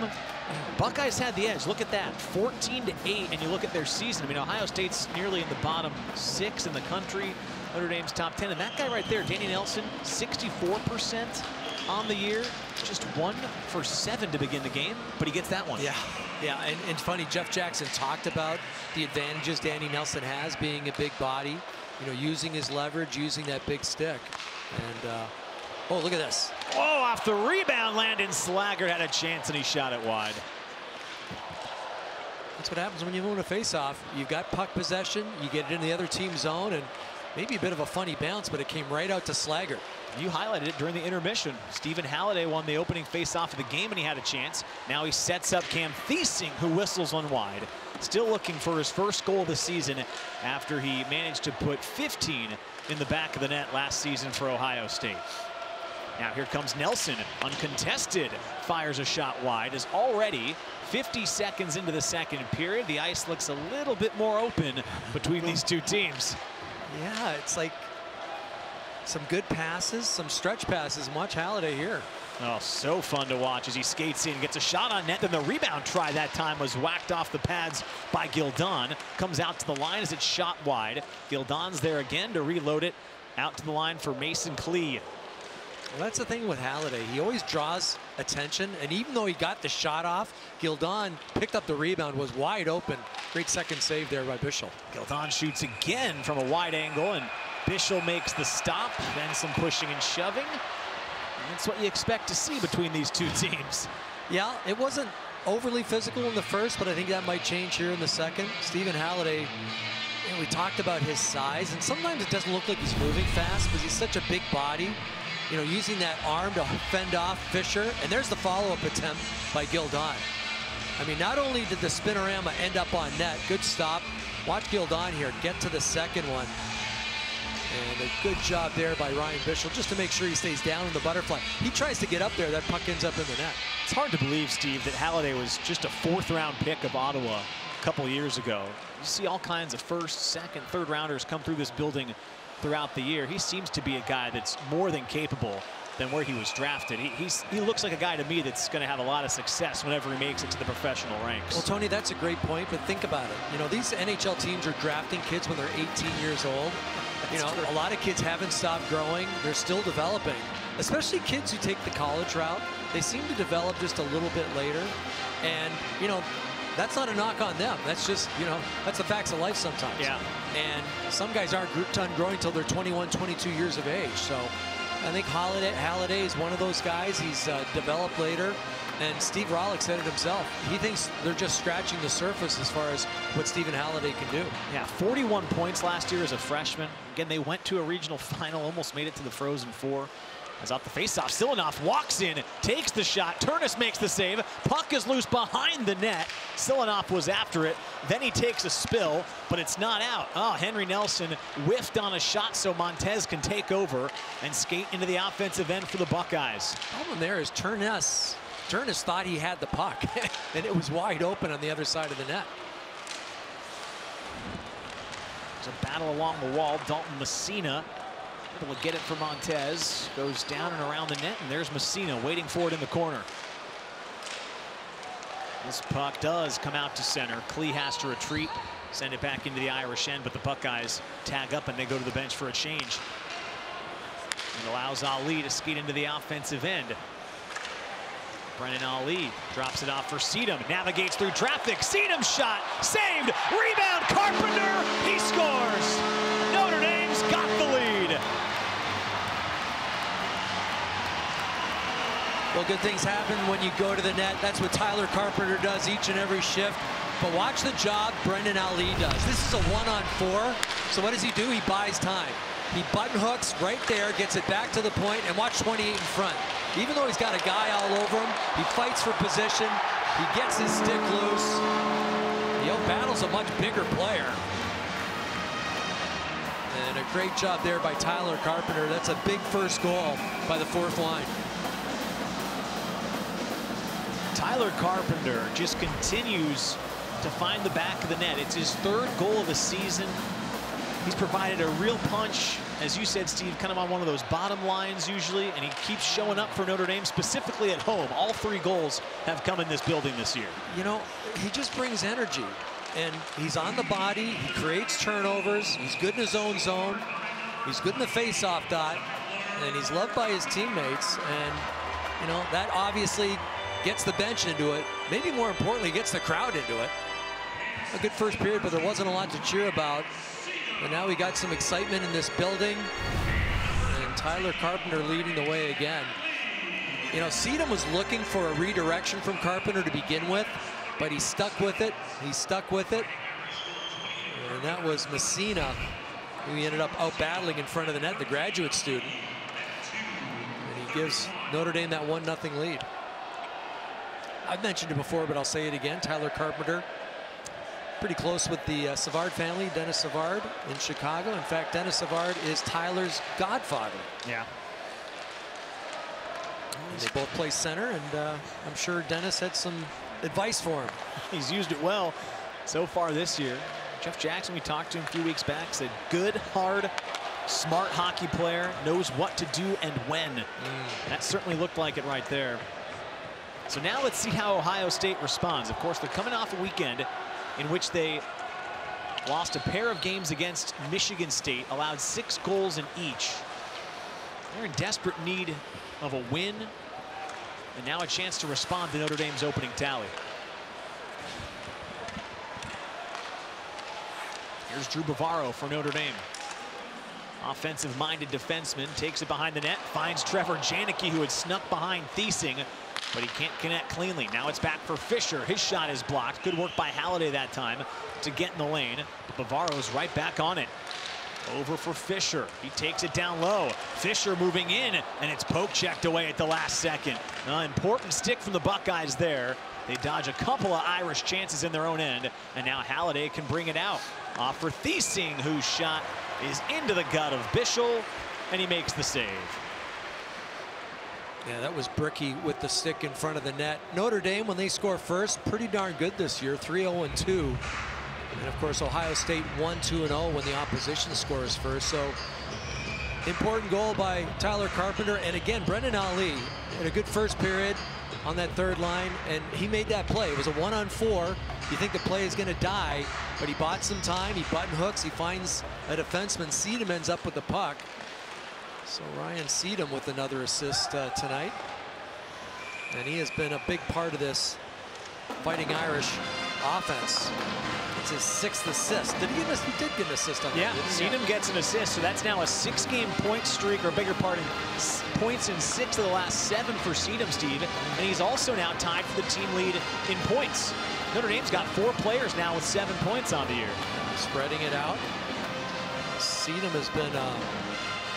Buckeyes had the edge. Look at that, 14 to 8, and you look at their season. I mean, Ohio State's nearly in the bottom six in the country. Notre Dame's top 10. And that guy right there, Danny Nelson, 64% on the year. Just one for seven to begin the game, but he gets that one. Yeah, yeah, and, and funny, Jeff Jackson talked about the advantages Danny Nelson has being a big body, you know, using his leverage, using that big stick. And, uh, oh, look at this. Oh, off the rebound, Landon Slaggert had a chance and he shot it wide. That's what happens when you win a faceoff. You've got puck possession, you get it in the other team's zone, and maybe a bit of a funny bounce, but it came right out to Slaggert. You highlighted it during the intermission. Stephen Halliday won the opening faceoff of the game, and he had a chance. Now he sets up Cam Thiesing, who whistles one wide. Still looking for his first goal of the season after he managed to put 15 in the back of the net last season for Ohio State. Now here comes Nelson, uncontested, fires a shot wide, is already 50 seconds into the second period. The ice looks a little bit more open between these two teams. Yeah, it's like some good passes, some stretch passes. Watch Halliday here. Oh, so fun to watch as he skates in, gets a shot on net. Then the rebound try that time was whacked off the pads by Gildon. Comes out to the line as it's shot wide. Gildon's there again to reload it. Out to the line for Mason Klee. Well, that's the thing with Halliday. He always draws attention, and even though he got the shot off, Gildon picked up the rebound, was wide open. Great second save there by Bischel. Gildon shoots again from a wide angle, and Bischel makes the stop. Then some pushing and shoving. That's what you expect to see between these two teams. Yeah, it wasn't overly physical in the first, but I think that might change here in the second. Stephen Halliday, you know, we talked about his size, and sometimes it doesn't look like he's moving fast because he's such a big body you know, using that arm to fend off Fischer. And there's the follow-up attempt by Gildon. I mean, not only did the spinorama end up on net, good stop. Watch Gildon here get to the second one. And a good job there by Ryan Bischel just to make sure he stays down in the butterfly. He tries to get up there, that puck ends up in the net. It's hard to believe, Steve, that Halliday was just a fourth round pick of Ottawa a couple years ago. You see all kinds of first, second, third rounders come through this building throughout the year. He seems to be a guy that's more than capable than where he was drafted. He, he's, he looks like a guy to me that's going to have a lot of success whenever he makes it to the professional ranks. Well, Tony, that's a great point, but think about it. You know, these NHL teams are drafting kids when they're 18 years old. [LAUGHS] You know, a lot of kids haven't stopped growing. They're still developing, especially kids who take the college route. They seem to develop just a little bit later. And, you know, that's not a knock on them. That's just, you know, that's the facts of life sometimes. Yeah. And some guys aren't done growing until they're 21, 22 years of age. So I think Halliday, Halliday is one of those guys. He's uh, developed later. And Steve Rohlik said it himself. He thinks they're just scratching the surface as far as what Stephen Halliday can do. Yeah, 41 points last year as a freshman. Again, they went to a regional [LAUGHS] final, almost made it to the Frozen Four. As off the faceoff, Silianoff walks in, takes the shot. Terness makes the save. Puck is loose behind the net. Silianoff was after it. Then he takes a spill, but it's not out. Oh, Henry Nelson whiffed on a shot so Montes can take over and skate into the offensive end for the Buckeyes. Problem there is Terness, Terness thought he had the puck, [LAUGHS] and it was wide open on the other side of the net. There's a battle along the wall. Dalton Messina Able to get it for Montes. Goes down and around the net, and there's Messina waiting for it in the corner. This puck does come out to center. Klee has to retreat, send it back into the Irish end, but the Buckeyes tag up and they go to the bench for a change. It allows Ali to skate into the offensive end. Brennan Ali drops it off for Siedem, navigates through traffic. Siedem shot, saved, rebound, Carpenter, he scores. Notre Dame's got the lead. Well, good things happen when you go to the net. That's what Tyler Carpenter does each and every shift. But watch the job Brennan Ali does. This is a one-on-four. So what does he do? He buys time. He button hooks right there, gets it back to the point, and watch 28 in front. Even though he's got a guy all over him, he fights for position. He gets his stick loose. He battles a much bigger player. And a great job there by Tyler Carpenter. That's a big first goal by the fourth line. Tyler Carpenter just continues to find the back of the net. It's his third goal of the season. He's provided a real punch, as you said, Steve, kind of on one of those bottom lines usually, and he keeps showing up for Notre Dame, specifically at home. All three goals have come in this building this year. You know, he just brings energy, and he's on the body. He creates turnovers. He's good in his own zone. He's good in the face-off dot, and he's loved by his teammates. And, you know, that obviously gets the bench into it. Maybe more importantly, gets the crowd into it. A good first period, but there wasn't a lot to cheer about. And now we got some excitement in this building. And Tyler Carpenter leading the way again. You know, Siedem was looking for a redirection from Carpenter to begin with, but he stuck with it. He stuck with it. And that was Messina, who he ended up out battling in front of the net, the graduate student. And he gives Notre Dame that 1-0 lead. I've mentioned it before, but I'll say it again. Tyler Carpenter pretty close with the uh, Savard family, Denis Savard in Chicago. In fact, Denis Savard is Tyler's godfather. Yeah. And they both play center, and uh, I'm sure Denis had some advice for him. [LAUGHS] He's used it well so far this year. Jeff Jackson, we talked to him a few weeks back, said good, hard, smart hockey player, knows what to do and when. Mm. That certainly looked like it right there. So now let's see how Ohio State responds. Of course, they're coming off a weekend in which they lost a pair of games against Michigan State, allowed six goals in each. They're in desperate need of a win, and now a chance to respond to Notre Dame's opening tally. Here's Drew Bavaro for Notre Dame. Offensive-minded defenseman takes it behind the net, finds Trevor Janicki, who had snuck behind Thiesing, but he can't connect cleanly. Now it's back for Fischer. His shot is blocked. Good work by Halliday that time to get in the lane. But Bavaro's right back on it. Over for Fischer. He takes it down low. Fischer moving in, and it's poke checked away at the last second. Uh, important stick from the Buckeyes there. They dodge a couple of Irish chances in their own end, and now Halliday can bring it out. Off for Thiesing, whose shot is into the gut of Bischel, and he makes the save. Yeah, that was Brickey with the stick in front of the net. Notre Dame, when they score first, pretty darn good this year, 3-0-2. And of course, Ohio State 1-2-0 when the opposition scores first. So important goal by Tyler Carpenter. And again, Brennan Ali in a good first period on that third line. And he made that play. It was a one-on-four. You think the play is going to die, but he bought some time. He button hooks. He finds a defenseman. Siedem ends up with the puck. So Ryan Siedem with another assist uh, tonight. And he has been a big part of this Fighting Irish offense. It's his sixth assist. Did he get He did get an assist on yeah, that. Yeah, Siedem gets an assist, so that's now a six-game point streak, or bigger part, in points in six of the last seven for Siedem, Steve. And he's also now tied for the team lead in points. Notre Dame's got four players now with seven points on the year. Spreading it out. Siedem has been uh,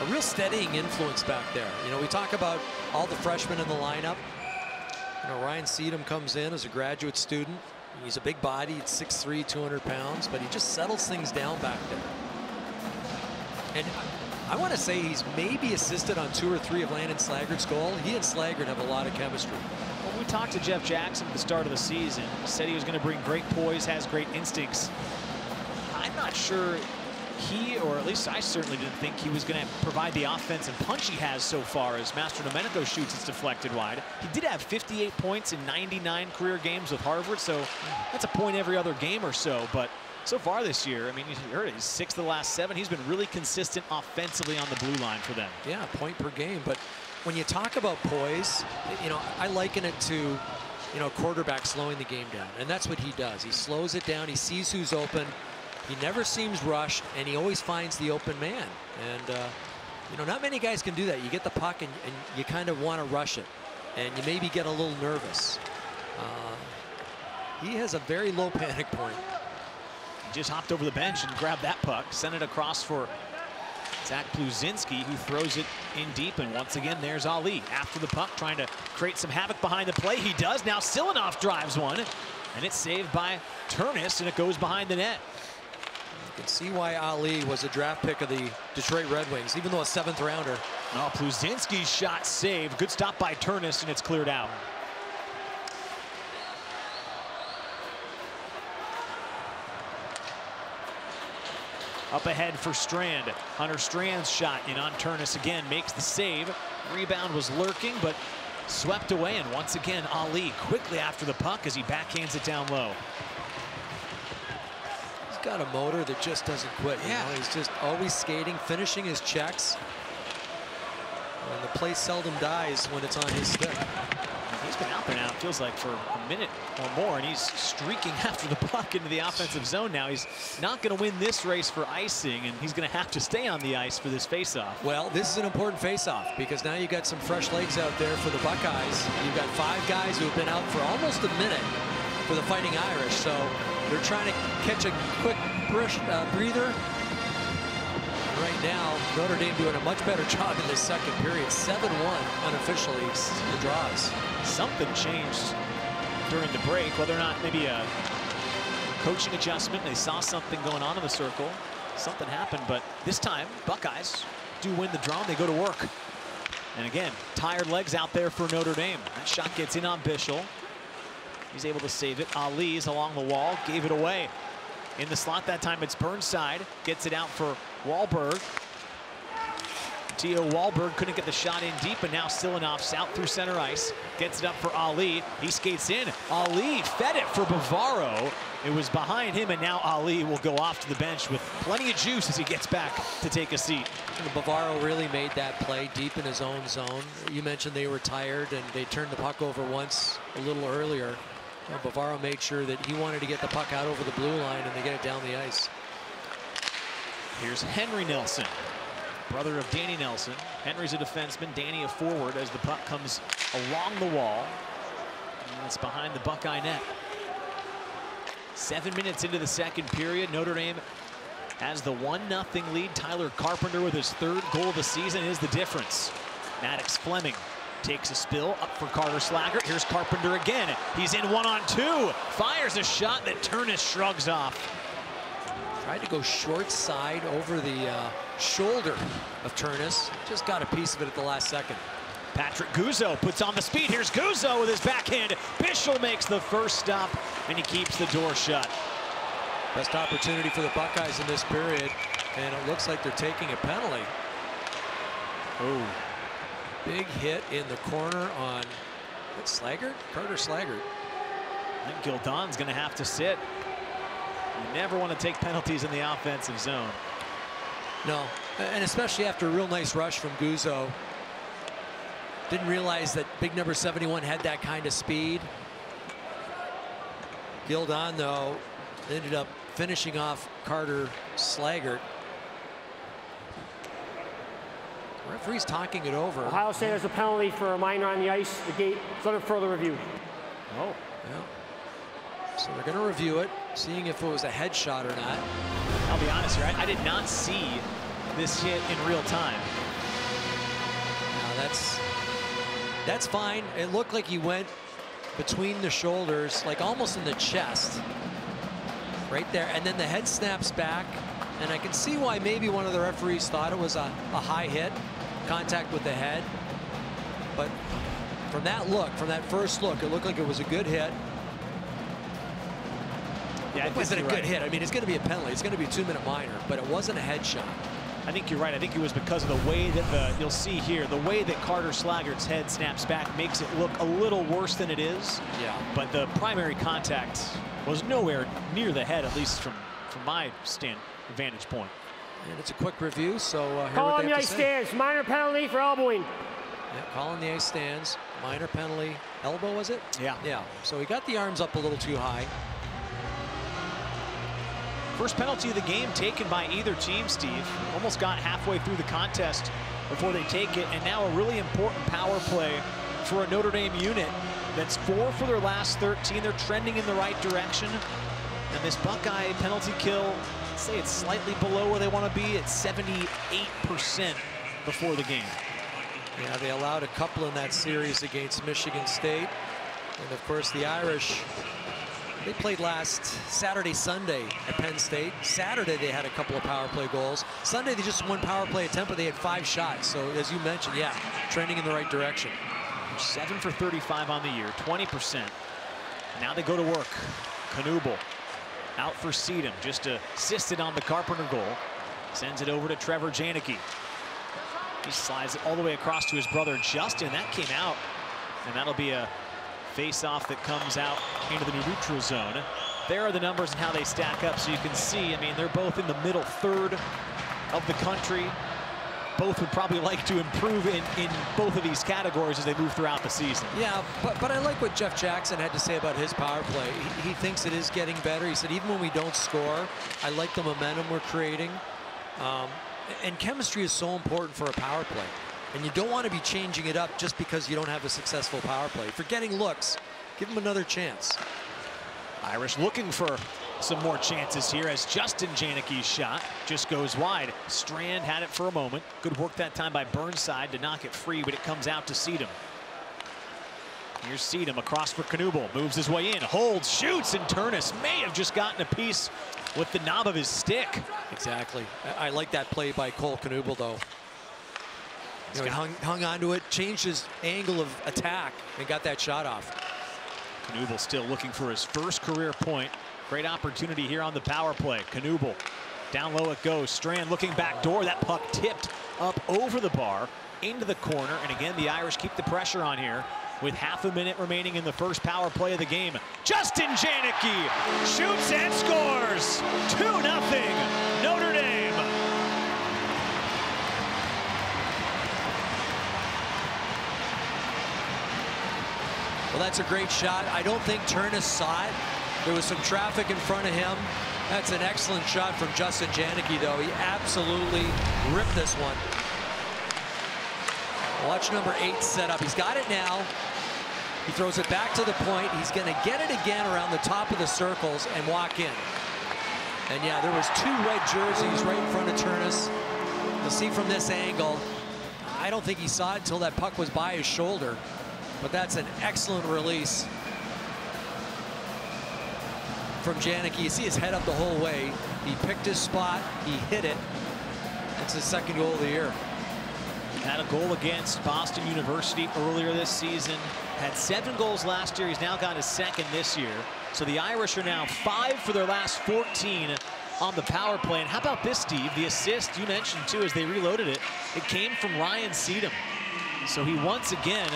a real steadying influence back there. You know, we talk about all the freshmen in the lineup. You know, Ryan Siedem comes in as a graduate student. He's a big body, it's 6'3", 200 pounds, but he just settles things down back there. And I want to say he's maybe assisted on two or three of Landon Slaggert's goal. He and Slaggert have a lot of chemistry. Well, we talked to Jeff Jackson at the start of the season. Said he was going to bring great poise, has great instincts. I'm not sure he, or at least I certainly didn't think he was going to provide the offense and punch he has so far as Mastrodomenico shoots it's deflected wide. He did have 58 points in 99 career games with Harvard, so that's a point every other game or so. But so far this year, I mean, you heard it, he's six of the last seven. He's been really consistent offensively on the blue line for them. Yeah, point per game. But when you talk about poise, you know, I liken it to, you know, quarterback slowing the game down. And that's what he does. He slows it down. He sees who's open. He never seems rushed, and he always finds the open man. And, uh, you know, not many guys can do that. You get the puck, and, and you kind of want to rush it. And you maybe get a little nervous. Uh, he has a very low [LAUGHS] panic point. He just hopped over the bench and grabbed that puck, sent it across for Zach Plucinski, who throws it in deep. And once again, there's Ali after the puck, trying to create some havoc behind the play. He does. Now Silianoff drives one, and it's saved by Terness, and it goes behind the net can see why Ali was a draft pick of the Detroit Red Wings, even though a seventh rounder. Oh, Plucinski's shot saved. Good stop by Terness, and it's cleared out. Up ahead for Strand. Hunter Strand's shot in on Terness again makes the save. Rebound was lurking, but swept away. And once again, Ali quickly after the puck as he backhands it down low got a motor that just doesn't quit. Yeah. Know? He's just always skating, finishing his checks. And the play seldom dies when it's on his stick. He's been out there now, it feels like, for a minute or more, and he's streaking [LAUGHS] after the puck into the offensive zone now. He's not going to win this race for icing, and he's going to have to stay on the ice for this faceoff. Well, this is an important faceoff because now you've got some fresh legs out there for the Buckeyes. You've got five guys who have been out for almost a minute for the Fighting Irish, so they're trying to catch a quick uh, breather. Right now, Notre Dame doing a much better [LAUGHS] job in this second period. 7-1 unofficially the draws. Something changed during the break, whether or not maybe a coaching adjustment. They saw something going on in the circle. Something happened, but this time, Buckeyes do win the draw and they go to work. And again, tired legs out there for Notre Dame. That shot gets in on Bischel. He's able to save it. Ali's along the wall, gave it away. In the slot that time, it's Burnside. Gets it out for Wallberg. Theo Wallberg couldn't get the shot in deep, but now Silianoff's out through center ice. Gets it up for Ali. He skates in. Ali fed it for Bavaro. It was behind him, and now Ali will go off to the bench with plenty of juice as he gets back to take a seat. Bavaro really made that play deep in his own zone. You mentioned they were tired, and they turned the puck over once a little earlier. Well, Bavaro made sure that he wanted to get the puck out over the blue line and they get it down the ice. Here's Henry Nelson, brother of Danny Nelson. Henry's a defenseman, Danny a forward as the puck comes along the wall. And it's behind the Buckeye net. Seven minutes into the second period, Notre Dame has the 1-0 lead. Tyler Carpenter with his third goal of the season is the difference. Maddox Fleming Takes a spill up for Carter Slaggert. Here's Carpenter again. He's in one on two. Fires a shot that Terness shrugs off. Tried to go short side over the uh, shoulder of Terness. Just got a piece of it at the last second. Patrick Guzzo puts on the speed. Here's Guzzo with his backhand. Bischel makes the first stop, and he keeps the door shut. Best opportunity for the Buckeyes in this period, and it looks like they're taking a penalty. Oh, Big hit in the corner on what, Slaggert? Carter Slaggert. I think Gildon's going to have to sit. You never want to take penalties in the offensive zone. No, and especially after a real nice rush from Guzzo. Didn't realize that big number 71 had that kind of speed. Gildon, though, ended up finishing off Carter Slaggert. Referee's talking it over. Ohio State has a penalty for a minor on the ice. The gate is under further review. Oh. Yeah. So they're going to review it, seeing if it was a headshot or not. I'll be honest here, I, I did not see this hit in real time. Now that's that's fine. It looked like he went between the shoulders, like almost in the chest. Right there. And then the head snaps back. And I can see why maybe one of the referees thought it was a, a high hit contact with the head. But from that look, from that first look, it looked like it was a good hit. Yeah, it wasn't a good right. hit. I mean, it's going to be a penalty. It's going to be a two-minute minor, but it wasn't a headshot. I think you're right. I think it was because of the way that the, you'll see here, the way that Carter Slaggert's head snaps back makes it look a little worse than it is. Yeah. But the primary contact was nowhere near the head, at least from, from my stand vantage point. And it's a quick review, so uh, call on the ice stands. Minor penalty for elbowing. Yeah, call on the ice stands. Minor penalty. Elbow was it? Yeah. Yeah. So he got the arms up a little too high. First penalty of the game taken by either team, Steve. Almost got halfway through the contest before they take it, and now a really important power play for a Notre Dame unit that's four for their last 13. They're trending in the right direction. And this Buckeye penalty kill, I'd say it's slightly below where they want to be at 78% before the game. Yeah, they allowed a couple in that series against Michigan State. And of course, the Irish they played last Saturday, Sunday at Penn State. Saturday, they had a couple of power play goals. Sunday, they just won power play attempt, but they had five shots. So as you mentioned, yeah, trending in the right direction. Seven for 35 on the year, 20%. Now they go to work. Knuble out for Siedem, just assisted on the Carpenter goal. Sends it over to Trevor Janicki. He slides it all the way across to his brother Justin. That came out, and that'll be a Face-off that comes out into the neutral zone. There are the numbers and how they stack up, so you can see, I mean, they're both in the middle third of the country. Both would probably like to improve in, in both of these categories as they move throughout the season. Yeah, but, but I like what Jeff Jackson had to say about his power play. He, he thinks it is getting better. He said, even when we don't score, I like the momentum we're creating. Um, and chemistry is so important for a power play. And you don't want to be changing it up just because you don't have a successful power play. For getting looks, give them another chance. Irish looking for some more chances here as Justin Janicki's shot just goes wide. Strand had it for a moment. Good work that time by Burnside to knock it free, but it comes out to Siedem. Here's Siedem across for Knuble. Moves his way in, holds, shoots, and Terness may have just gotten a piece with the knob of his stick. Exactly. I, I like that play by Cole Knuble, though. You know, he hung, hung onto it, changed his angle of attack, and got that shot off. Knuble still looking for his first career point. Great opportunity here on the power play. Knuble, down low it goes. Strand looking back door. That puck tipped up over the bar into the corner. And again, the Irish keep the pressure on here with half a minute remaining in the first power play of the game. Justin Janicki shoots and scores. 2-0 Notre Dame. Well, that's a great shot. I don't think Terness saw it. There was some traffic in front of him. That's an excellent shot from Justin Janicki, though. He absolutely ripped this one. Watch number eight set up. He's got it now. He throws it back to the point. He's going to get it again around the top of the circles and walk in. And yeah, there was two red jerseys right in front of Terness. You'll see from this angle, I don't think he saw it until that puck was by his shoulder. But that's an excellent release from Janicki. You see his head up the whole way. He picked his spot. He hit it. That's his second goal of the year. Had a goal against Boston University earlier this season. Had seven goals last year. He's now got his second this year. So the Irish are now five for their last 14 on the power play. And how about this, Steve? The assist you mentioned, too, as they reloaded it, it came from Ryan Siedem. So he once again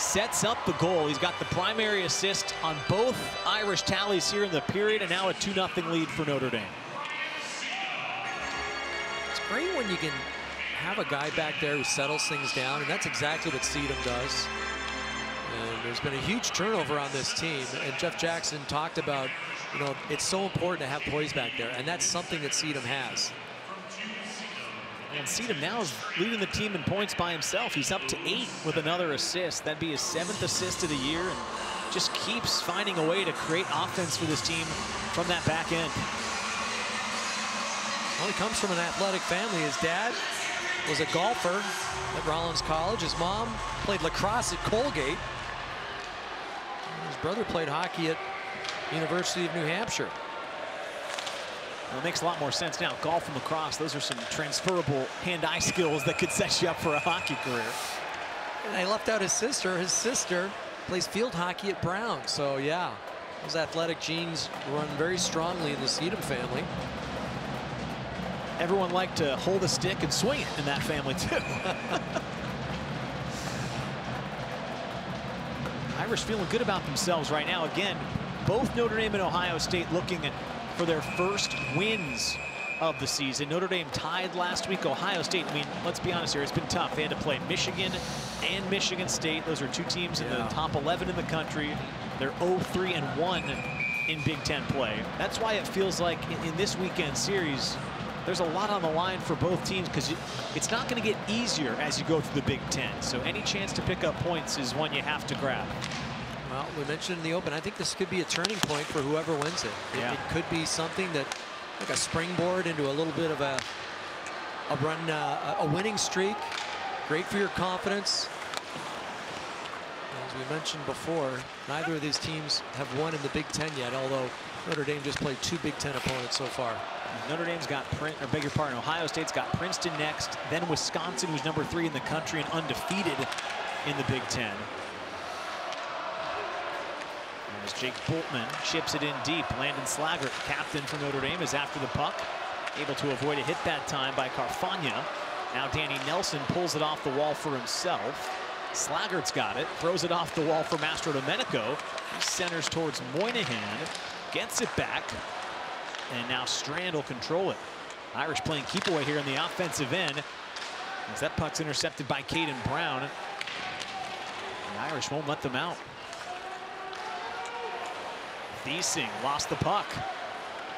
sets up the goal. He's got the primary assist on both Irish tallies here in the period, and now a 2-0 lead for Notre Dame. It's great when you can have a guy back there who settles things down, and that's exactly what Siedem does. And there's been a huge turnover on this team, and Jeff Jackson talked about, you know, it's so important to have poise back there, and that's something that Siedem has. And Siedem now is leading the team in points by himself. He's up to eight with another assist. That'd be his seventh assist of the year and just keeps finding a way to create offense for this team from that back end. Well, he comes from an athletic family. His dad was a golfer at Rollins College. His mom played lacrosse at Colgate. His brother played hockey at University of New Hampshire. Well, it makes a lot more sense now. Golf and lacrosse, those are some transferable hand-eye skills that could set you up for a hockey career. And I left out his sister. His sister plays field hockey at Brown. So, yeah, Those athletic genes run very strongly in the Siedem family. Everyone liked to hold a stick and swing it in that family, too. [LAUGHS] Irish feeling good about themselves right now. Again, both Notre Dame and Ohio State looking for their first wins of the season. Notre Dame tied last week. Ohio State, I mean, let's be honest here, it's been tough. They had to play Michigan and Michigan State. Those are two teams in the top 11 in the country. They're 0-3 and 1 in Big Ten play. That's why it feels like in, in this weekend series, there's a lot on the line for both teams because it's not going to get easier as you go through the Big Ten. So any chance to pick up points is one you have to grab. We mentioned in the open, I think this could be a turning point for whoever wins it. Yeah. It, it could be something that like a springboard into a little bit of a a run, uh, a winning streak. Great for your confidence. As we mentioned before, neither of these teams have won in the Big Ten yet, although Notre Dame just played two Big Ten opponents so far. Notre Dame's got Print, or beg your pardon, Ohio State's got Princeton next, then Wisconsin, who's number three in the country and undefeated in the Big Ten. As Jake Boltmann chips it in deep, Landon Slaggert, captain for Notre Dame, is after the puck. Able to avoid a hit that time by Carfagna. Now Danny Nelson pulls it off the wall for himself. Slaggert's got it, throws it off the wall for Mastrodomenico. He centers towards Moynihan, gets it back, and now Strand will control it. Irish playing keep away here in the offensive end. As that puck's intercepted by Caden Brown. The Irish won't let them out. Thiesing lost the puck.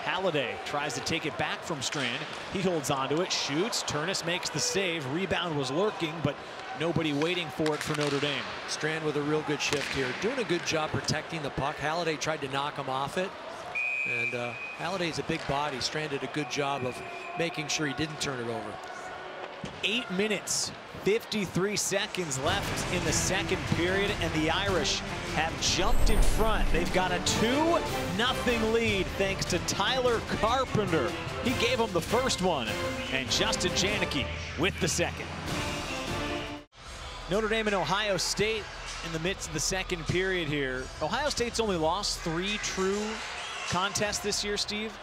Halliday tries to take it back from Strand. He holds onto it, shoots. Terness makes the save. Rebound was lurking, but nobody waiting for it for Notre Dame. Strand with a real good shift here. Doing a good job protecting the puck. Halliday tried to knock him off it. And uh, Halliday's a big body. Strand did a good job of making sure he didn't turn it over. Eight minutes, 53 seconds left in the second period, and the Irish have jumped in front. They've got a 2-0 lead thanks to Tyler Carpenter. He gave them the first one, and Justin Janicki with the second. Notre Dame and Ohio State in the midst of the second period here. Ohio State's only lost three true contests this year, Steve.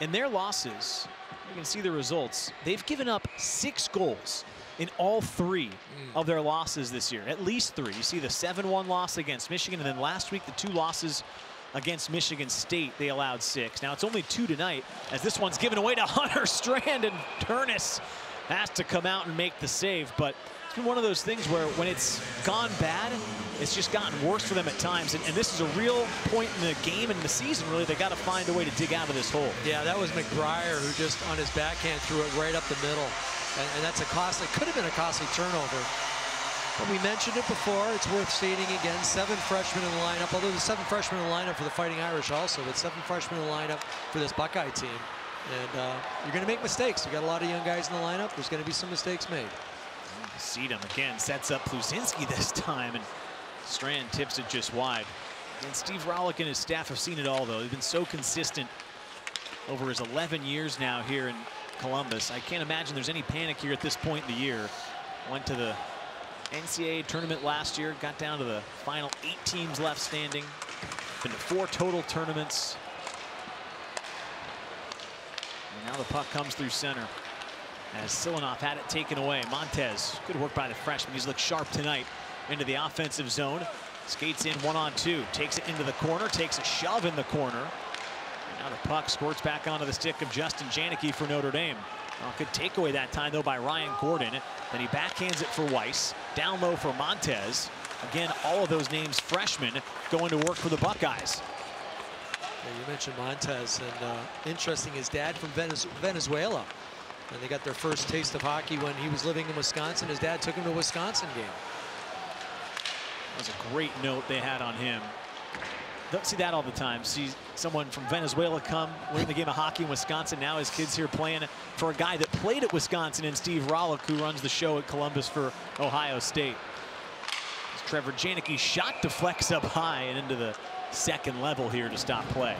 And their losses, you can see the results. They've given up six goals in all three mm. of their losses this year, at least three. You see the 7-1 loss against Michigan, and then last week the two losses against Michigan State, they allowed six. Now it's only two tonight, as this one's given away to [LAUGHS] Hunter Strand, and Terness has to come out and make the save, but it's been one of those things where when it's gone bad, it's just gotten worse for them at times. And, and this is a real point in the game and the season, really. They got to find a way to dig out of this hole. Yeah, that was McBrayer who just on his backhand threw it right up the middle. And, and that's a costly, could have been a costly turnover. But we mentioned it before. It's worth stating again. Seven freshmen in the lineup, although there's seven freshmen in the lineup for the Fighting Irish also, but seven freshmen in the lineup for this Buckeye team. And uh, you're going to make mistakes. You got a lot of young guys in the lineup. There's going to be some mistakes made. Siedem again sets up Plucinski [LAUGHS] this time, and Strand tips it just wide. And Steve Rohlik and his staff have seen it all, though. They've been so consistent over his 11 years now here in Columbus. I can't imagine there's any panic here at this point in the year. Went to the NCAA tournament last year, got down to the final eight teams left standing. Been to four total tournaments. And now the puck comes through center as Silianoff had it taken away. Montes, good work by the freshman. He's looked sharp tonight into the offensive zone. Skates in one on two, takes it into the corner, takes a shove in the corner. Now the puck squirts back onto the stick of Justin Janicki for Notre Dame. Oh, good takeaway that time, though, by Ryan Gordon. Then he backhands it for Weiss. Down low for Montes. Again, all of those names freshmen going to work for the Buckeyes. Yeah, you mentioned Montes, and uh, interesting, his dad from Venezuela. And they got their first taste of hockey when he was living in Wisconsin. His dad took him to a Wisconsin game. That was a great note they had on him. Don't see that all the time. See someone from Venezuela come win the game of hockey in Wisconsin. Now his kid's here playing for a guy that played at Wisconsin and Steve Rohlik, who runs the show at Columbus for Ohio State. As Trevor Janicki shot deflects up high and into the second level here to stop play.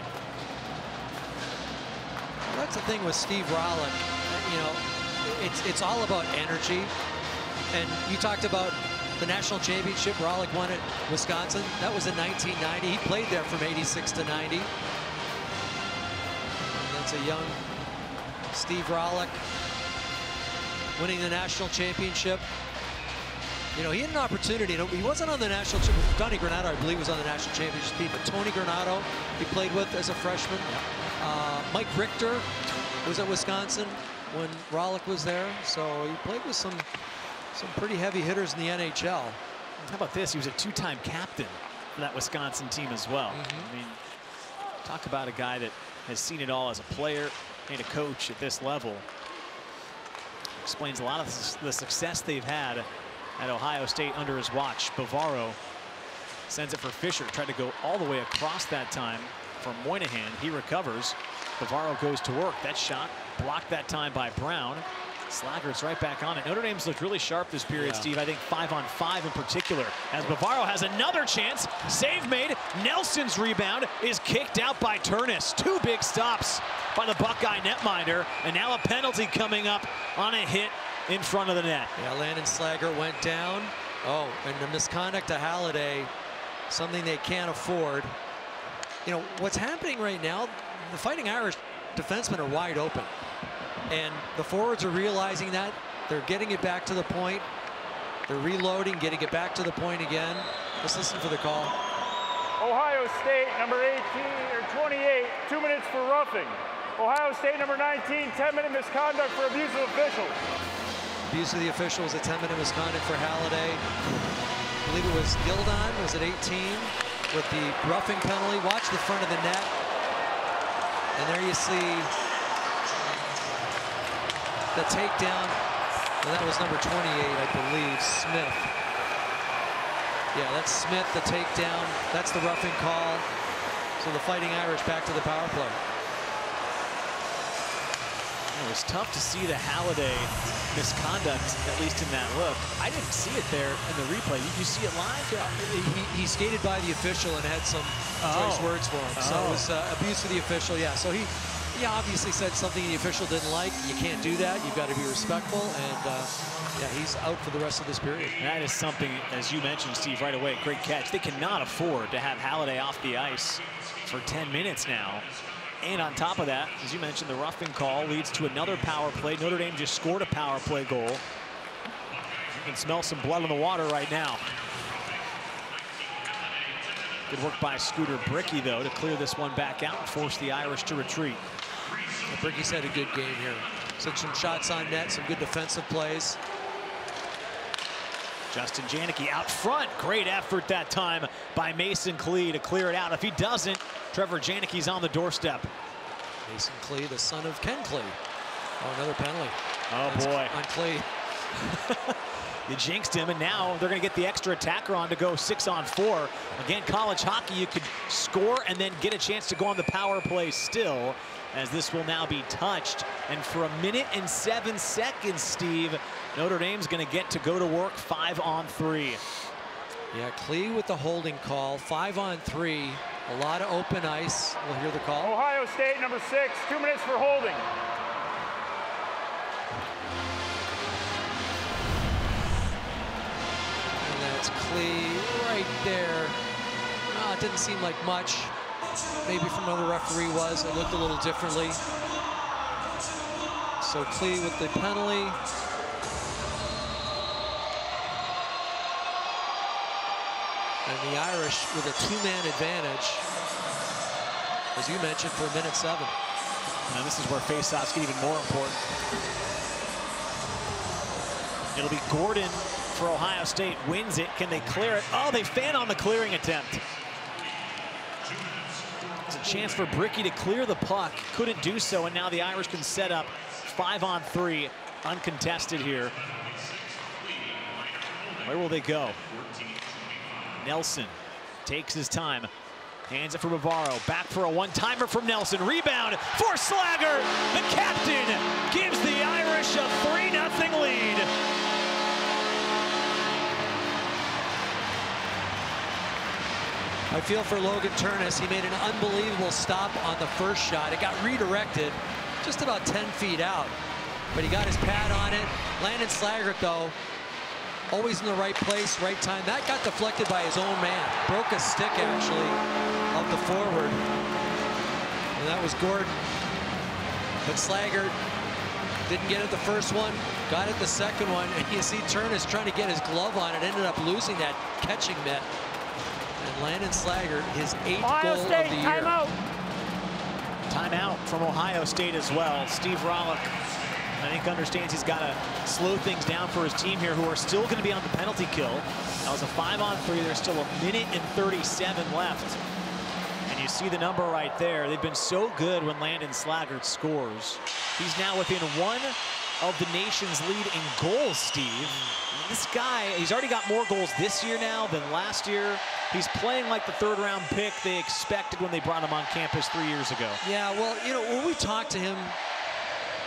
Well, that's the thing with Steve Rohlik. You know, it's it's all about energy. And you talked about the national championship Rohlik won at Wisconsin. That was in 1990. He played there from 86 to 90. And that's a young Steve Rohlik winning the national championship. You know, he had an opportunity. He wasn't on the national championship. Tony Granato, I believe, was on the national championship team. But Tony Granato, he played with as a freshman. Uh, Mike Richter was at Wisconsin when Rohlik was there. So he played with some some pretty heavy hitters in the NHL. How about this? He was a two-time captain for that Wisconsin team as well. Mm -hmm. I mean, talk about a guy that has seen it all as a player and a coach at this level. Explains a lot of the success they've had at Ohio State under his watch. Bavaro sends it for Fischer, Tried to go all the way across that time from Moynihan. He recovers. Bavaro goes to work. That shot blocked that time by Brown. Slaggert's right back on it. Notre Dame's looked really sharp this period, yeah. Steve. I think five on five in particular. As Bavaro has another chance. Save made. Nelson's rebound is kicked out by Terness. Two big stops by the Buckeye netminder. And now a penalty coming up on a hit in front of the net. Yeah, Landon Slager went down. Oh, and the misconduct to Halliday, something they can't afford. You know, what's happening right now, the Fighting Irish defensemen are wide open. And the forwards are realizing that. They're getting it back to the point. They're reloading, getting it back to the point again. Let's listen for the call. Ohio State, number 18 or 28, two minutes for roughing. Ohio State, number 19, 10-minute misconduct for abuse of officials. Abuse of the officials, a 10-minute misconduct for Halliday. I believe it was Gildon, was it 18, with the roughing penalty. Watch the front of the net. And there you see the takedown. And that was number 28, I believe, Smith. Yeah, that's Smith, the takedown. That's the roughing call. So the Fighting Irish back to the power play. It was tough to see the Halliday misconduct, at least in that look. I didn't see it there in the replay. You, you see it live? Yeah, he, he, skated by the official and had some oh. choice words for him. Oh. So it was uh, abuse of the official. Yeah, so he he obviously said something the official didn't like. You can't do that. You've got to be respectful. And uh, yeah, he's out for the rest of this period. That is something, as you mentioned, Steve, right away. Great catch. They cannot afford to have Halliday off the ice for 10 minutes now. And on top of that, as you mentioned, the roughing call leads to another power play. Notre Dame just scored a power play goal. You can smell some blood in the water right now. Good work by Scooter Brickey, though, to clear this one back out and force the Irish to retreat. Brickey's had a good game here. Took some shots on net, some good defensive plays. Justin Janicki out front. Great effort that time by Mason Klee to clear it out. If he doesn't, Trevor Janicki's on the doorstep. Mason Klee, the son of Ken Klee. Oh, another penalty. Oh, That's boy. On Klee. [LAUGHS] you jinxed him, and now they're going to get the extra attacker on to go six on four. Again, college hockey, you could score and then get a chance to go on the power play still as this will now be touched. And for a minute and seven seconds, Steve, Notre Dame's going to get to go to work five on three. Yeah, Klee with the holding call, five on three. A lot of open ice. We'll hear the call. Ohio State, number six, two minutes for holding. And that's Klee right there. Oh, it didn't seem like much maybe from another referee was. It looked a little differently. So Klee with the penalty. And the Irish with a two-man advantage, as you mentioned, for minute seven. Now this is where faceoffs get even more important. It'll be Gordon for Ohio State, wins it. Can they clear it? Oh, they fan on the clearing attempt chance for Brickey to clear the puck. Couldn't do so, and now the Irish can set up five on three, uncontested here. Where will they go? Nelson takes his time. Hands it for Bavaro. Back for a one-timer from Nelson. Rebound for Slaggert. The captain gives the Irish a 3-0 I feel for Logan Terness. He made an unbelievable stop on the first shot. It got redirected just about 10 feet out. But he got his pad on it. Landon Slaggert, though, always in the right place, right time. That got deflected by his own man. Broke a stick, actually, of the forward. And that was Gordon. But Slaggert didn't get it the first one, got it the second one. [LAUGHS] And you see Terness trying to get his glove on it, ended up losing that catching mitt. And Landon Slaggert, his eighth Ohio goal State, of the year. timeout. Timeout from Ohio State as well. Steve Rohlik, I think, understands he's got to slow things down for his team here, who are still going to be on the penalty kill. That was a five on three. There's still a minute and 37 left. And you see the number right there. They've been so good when Landon Slaggert scores. He's now within one of the nation's lead in goals, Steve. This guy, he's already got more goals this year now than last year. He's playing like the third round pick they expected when they brought him on campus three years ago. Yeah, well, you know, when we talked to him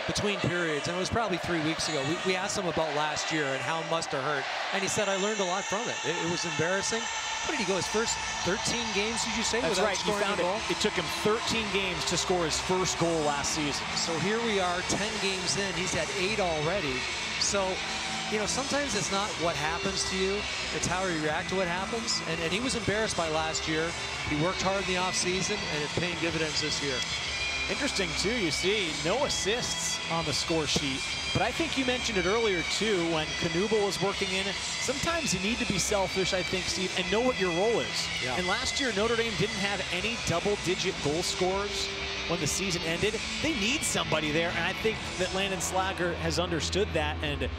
between periods, and it was probably three weeks ago, we, we asked him about last year and how it must have hurt. And he said, I learned a lot from it. It, it was embarrassing. What did he go, his first 13 games, did you say, That's right, you scoring found it. goal? It took him 13 games to score his first goal last season. So here we are, 10 games in. He's at eight already. So, you know, sometimes it's not what happens to you. It's how you react to what happens. And, and he was embarrassed by last year. He worked hard in the offseason, and it's paying dividends this year. Interesting, too, you see, no assists on the score sheet. But I think you mentioned it earlier, too, when Knuble was working in. Sometimes you need to be selfish, I think, Steve, and know what your role is. Yeah. And last year, Notre Dame didn't have any double-digit goal scorers when the season ended. They need somebody there, and I think that Landon Slaggert has understood that. And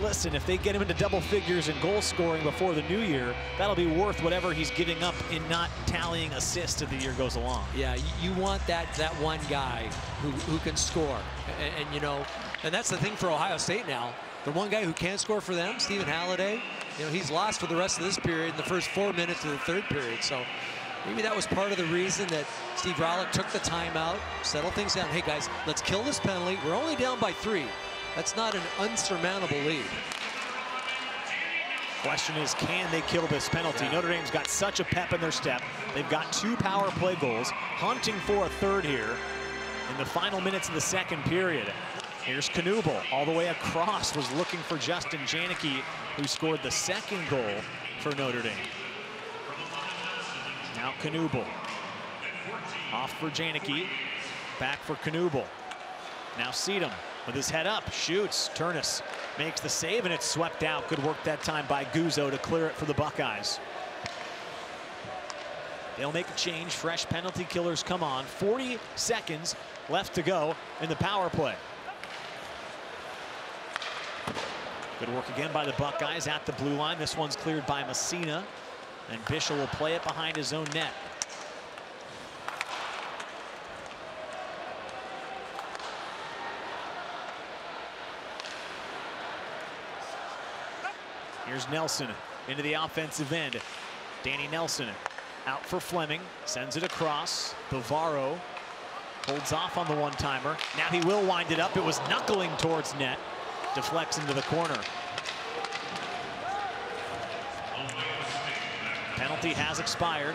listen, if they get him into double figures in goal scoring before the new year, that'll be worth whatever he's giving up in not tallying assists as the year goes along. Yeah, you, want that that one guy who, who can score. And, and, you know, and that's the thing for Ohio State now. The one guy who can score for them, Stephen Halliday, you know, he's lost for the rest of this period in the first four minutes of the third period. So maybe that was part of the reason that Steve Rohlik took the timeout, settle things down. Hey guys, let's kill this penalty. We're only down by three. That's not an unsurmountable lead. Question is, can they kill this penalty? Notre Dame's got such a pep in their step. They've got two power play goals, hunting for a third here in the final minutes of the second period. Here's Knuble all the way across, was looking for Justin Janicki, who scored the second goal for Notre Dame. Now Knuble. Off for Janicki, back for Knuble. Now Siedem with his head up, shoots. Terness makes the save, and it's swept out. Good work that time by Guzzo to clear it for the Buckeyes. They'll make a change. Fresh penalty killers come on. 40 seconds left to go in the power play. Good work again by the Buckeyes at the blue line. This one's cleared by Messina, and Bischel will play it behind his own net. Here's Nelson into the offensive end. Danny Nelson out for Fleming, sends it across. Bavaro holds off on the one-timer. Now he will wind it up. It was knuckling towards net. Deflects into the corner. Penalty has expired.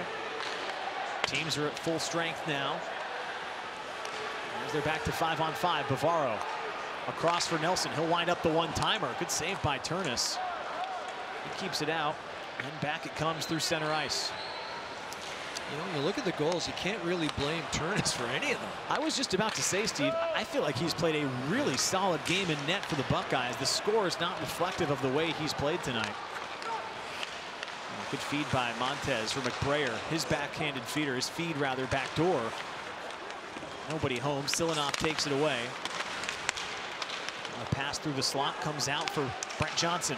Teams are at full strength now. They're back to five on five. Bavaro across for Nelson. He'll wind up the one-timer. Good save by Terness. He keeps it out, and back it comes through center ice. You know, when you look at the goals, you can't really blame Terness for any of them. I was just about to say, Steve, I feel like he's played a really solid game in net for the Buckeyes. The score is not reflective of the way he's played tonight. Good feed by Montes for McBrayer. His backhanded feeder, his feed rather, back door. Nobody home. Silianoff takes it away. A pass through the slot comes out for Brent Johnson.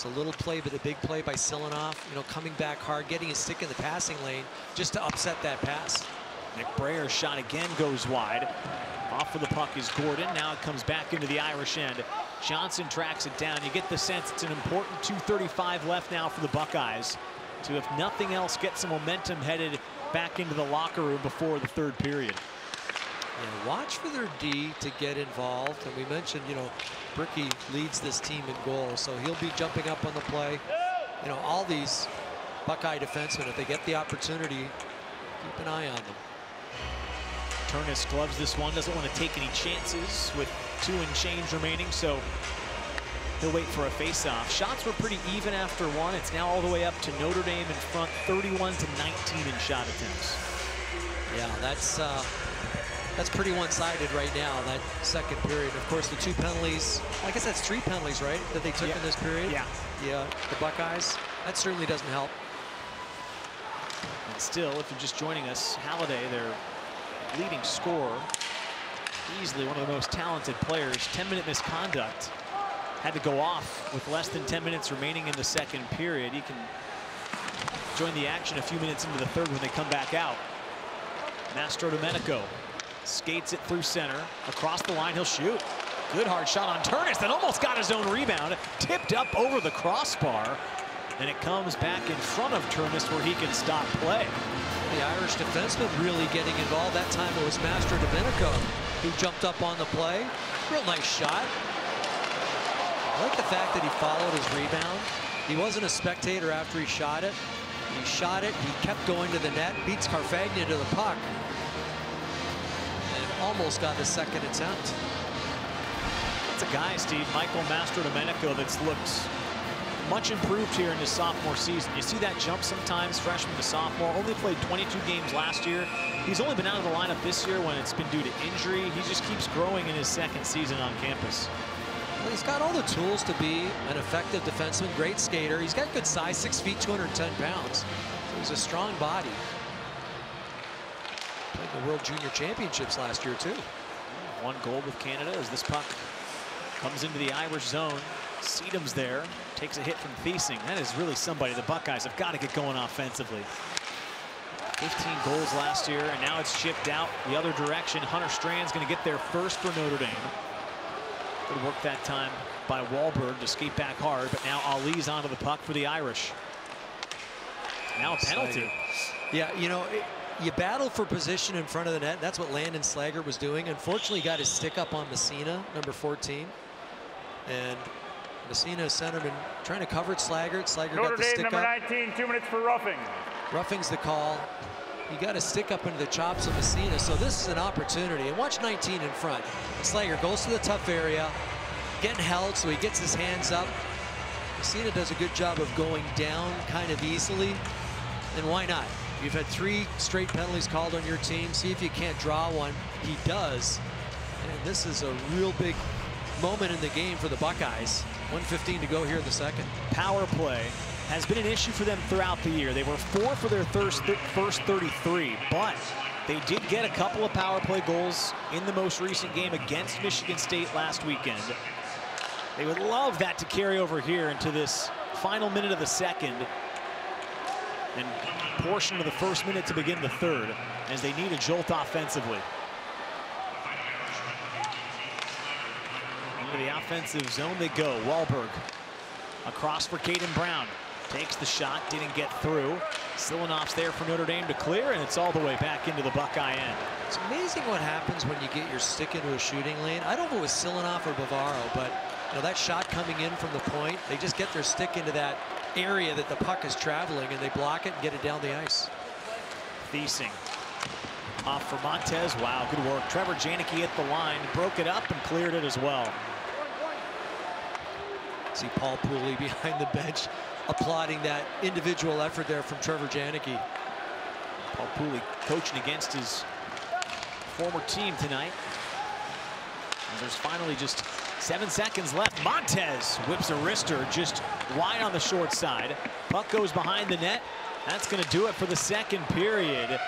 It's a little play, but a big play by Silianoff. You know, coming back hard, getting his stick in the passing lane just to upset that pass. Nick McBrayer's shot again goes wide. Off of the puck is Gordon. Now it comes back into the Irish end. Johnson tracks it down. You get the sense it's an important 2.35 left now for the Buckeyes to, if nothing else, get some momentum headed back into the locker room before the third period. Watch for their D to get involved. And we mentioned, you know, Brickey leads this team in goals, so he'll be jumping up on the play. You know, all these Buckeye defensemen, if they get the opportunity, keep an eye on them. Terness gloves this one, doesn't want to take any chances with two and change remaining, so He'll wait for a face-off. Shots were pretty even after one. It's now all the way up to Notre Dame in front, 31 to 19 in shot attempts. Yeah, that's uh, that's pretty one-sided right now, that second period. Of course, the two penalties, I guess that's three penalties, right, that they took yeah. in this period? Yeah. Yeah, the Buckeyes. That certainly doesn't help. And still, if you're just joining us, Halliday, their leading scorer, easily one of the most talented players, 10-minute misconduct had to go off with less than 10 minutes remaining in the second period. He can join the action a few minutes into the third when they come back out. Mastrodomenico skates it through center. Across the line, he'll shoot. Good hard shot on Terness that almost got his own rebound. Tipped up over the crossbar. And it comes back in front of Terness where he can stop play. The Irish defenseman really getting involved. That time it was Mastrodomenico who jumped up on the play. Real nice shot. I like the fact that he followed his rebound. He wasn't a spectator after he shot it. He shot it, he kept going to the net, beats Carfagna to the puck, almost got the second attempt. That's a guy, Steve, Michael Mastrodomenico, that's looked much improved here in his sophomore season. You see that jump sometimes, freshman to sophomore. Only played 22 games last year. He's only been out of the lineup this year when it's been due to injury. He just keeps growing in his second season on campus. Well, he's got all the tools to be an effective defenseman, great skater. He's got good size, six feet, 210 pounds. So he's a strong body. Played the World Junior Championships last year, too. One goal with Canada as this puck comes into the Irish zone. Siedem's there, takes a hit from Thiesing. That is really somebody. The Buckeyes have got to get going offensively. 15 goals last year, and now it's chipped out the other direction. Hunter Strand's going to get there first for Notre Dame. Good work that time by Wallberg to skate back hard, but now Ali's onto the puck for the Irish. Now a penalty. Yeah, you know, it, you battle for position in front of the net. That's what Landon Slaggert was doing. Unfortunately, he got his stick up on Messina, number 14. And Messina centerman trying to cover Slager. Slaggert Notre got the Dame, stick number up. 19, two minutes for roughing. Roughing's the call. He got a stick up into the chops of Messina, so this is an opportunity. And watch 19 in front. Slaggert goes to the tough area, getting held, so he gets his hands up. Messina does a good job of going down kind of easily. And why not? You've had three straight penalties called on your team. See if you can't draw one. He does. And this is a real big moment in the game for the Buckeyes. 115 to go here in the second. Power play has been an issue for them throughout the year. They were four for their first, first 33, but they did get a couple of power play goals in the most recent game against Michigan State last weekend. They would love that to carry over here into this final minute of the second and portion of the first minute to begin the third as they need a jolt offensively. Into the offensive zone they go. Wallberg across for Caden Brown. Takes the shot, didn't get through. Silianoff's there for Notre Dame to clear, and it's all the way back into the Buckeye end. It's amazing what happens when you get your stick into a shooting lane. I don't know if it was Silianoff or Bavaro, but you know that shot coming in from the point, they just get their stick into that area that the puck is traveling, and they block it and get it down the ice. Thiesing off for Montes. Wow, good work. Trevor Janicki hit the line, broke it up, and cleared it as well. See Paul Pooley [LAUGHS] behind the bench applauding that individual effort there from Trevor Janicki. Paul Pooley coaching against his former team tonight. There's finally just seven seconds left. Montes whips a wrister just wide on the short side. Puck goes behind the net. That's going to do it for the second period.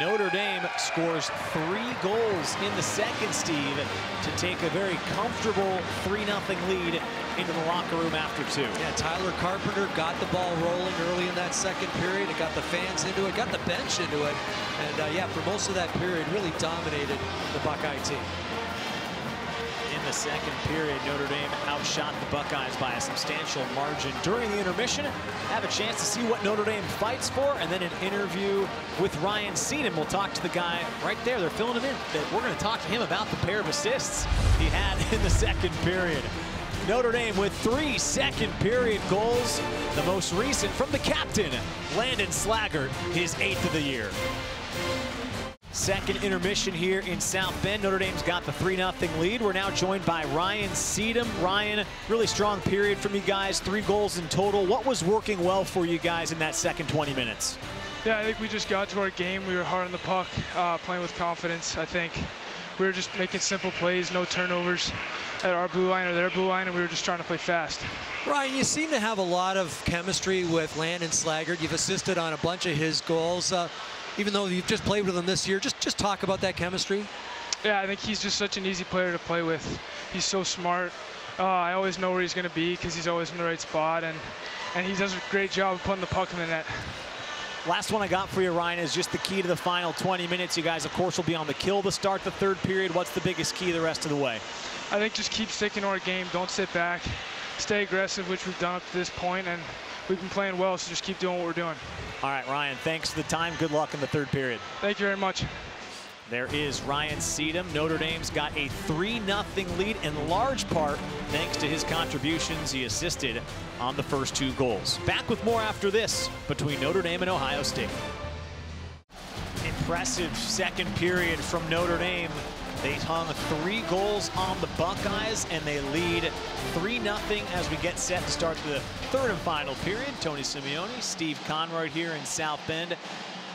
Notre Dame scores three goals in the second, Steve, to take a very comfortable 3-0 lead into the locker room after two. Yeah, Tyler Carpenter got the ball rolling early in that second period. It got the fans into it, got the bench into it. And uh, yeah, for most of that period, really dominated the Buckeye team. The second period, Notre Dame outshot the Buckeyes by a substantial margin. During the intermission, have a chance to see what Notre Dame fights for, and then an interview with Ryan Siedem. We'll talk to the guy right there. They're filling him in. That we're going to talk to him about the pair of assists he had [LAUGHS] in the second period. Notre Dame with three second period goals, the most recent from the captain, Landon Slaggert, his eighth of the year. Second intermission here in South Bend. Notre Dame's got the 3-0 lead. We're now joined by Ryan Siedem. Ryan, really strong period from you guys, three goals in total. What was working well for you guys in that second 20 minutes? Yeah, I think we just got to our game. We were hard on the puck, uh, playing with confidence. I think we were just making simple plays, no turnovers at our blue line or their blue line, and we were just trying to play fast. Ryan, you seem to have a lot of chemistry with Landon Slaggert. You've assisted on a bunch of his goals. Uh, even though you've just played with him this year, just, just talk about that chemistry. Yeah, I think he's just such an easy player to play with. He's so smart. Uh, I always know where he's going to be because he's always in the right spot, and, and he does a great job of putting the puck in the net. Last one I got for you, Ryan, is just the key to the final 20 minutes. You guys, of course, will be on the kill to start the third period. What's the biggest key the rest of the way? I think just keep sticking to our game. Don't sit back. Stay aggressive, which we've done up to this point, and we've been playing well, so just keep doing what we're doing. All right, Ryan, thanks for the time. Good luck in the third period. Thank you very much. There is Ryan Siedem. Notre Dame's got a 3-0 lead in large part thanks to his contributions. He assisted on the first two goals. Back with more after this between Notre Dame and Ohio State. Impressive second period from Notre Dame. They hung three goals on the Buckeyes, and they lead 3-0 as we get set to start the third and final period. Tony Simeone, Steve Konroyd here in South Bend.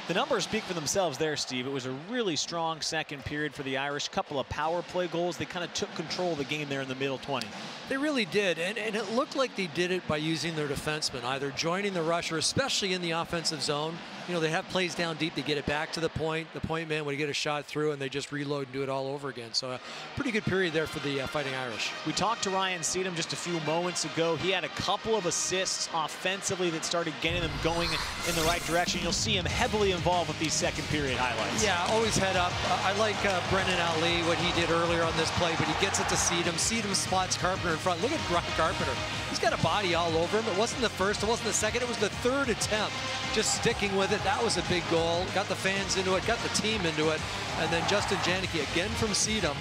The numbers speak for themselves there, Steve. It was a really strong second period for the Irish. Couple of power play goals. They kind of took control of the game there in the middle 20. They really did, and, and it looked like they did it by using their defensemen, either joining the rusher, especially in the offensive zone. You know, they have plays down deep. They get it back to the point. The point man would get a shot through, and they just reload and do it all over again. So a pretty good period there for the uh, Fighting Irish. We talked to Ryan Siedem just a few moments ago. He had a couple of assists offensively that started getting them going in the right direction. You'll see him heavily involved with these second period highlights. Yeah, always head up. Uh, I like uh, Brennan Ali, what he did earlier on this play, but he gets it to Siedem. Siedem spots Carpenter in front. Look at Ron Carpenter. He's got a body all over him. It wasn't the first, it wasn't the second, it was the third attempt. Just sticking with it. That was a big goal. Got the fans into it, got the team into it. And then Justin Janicki again from Siedem.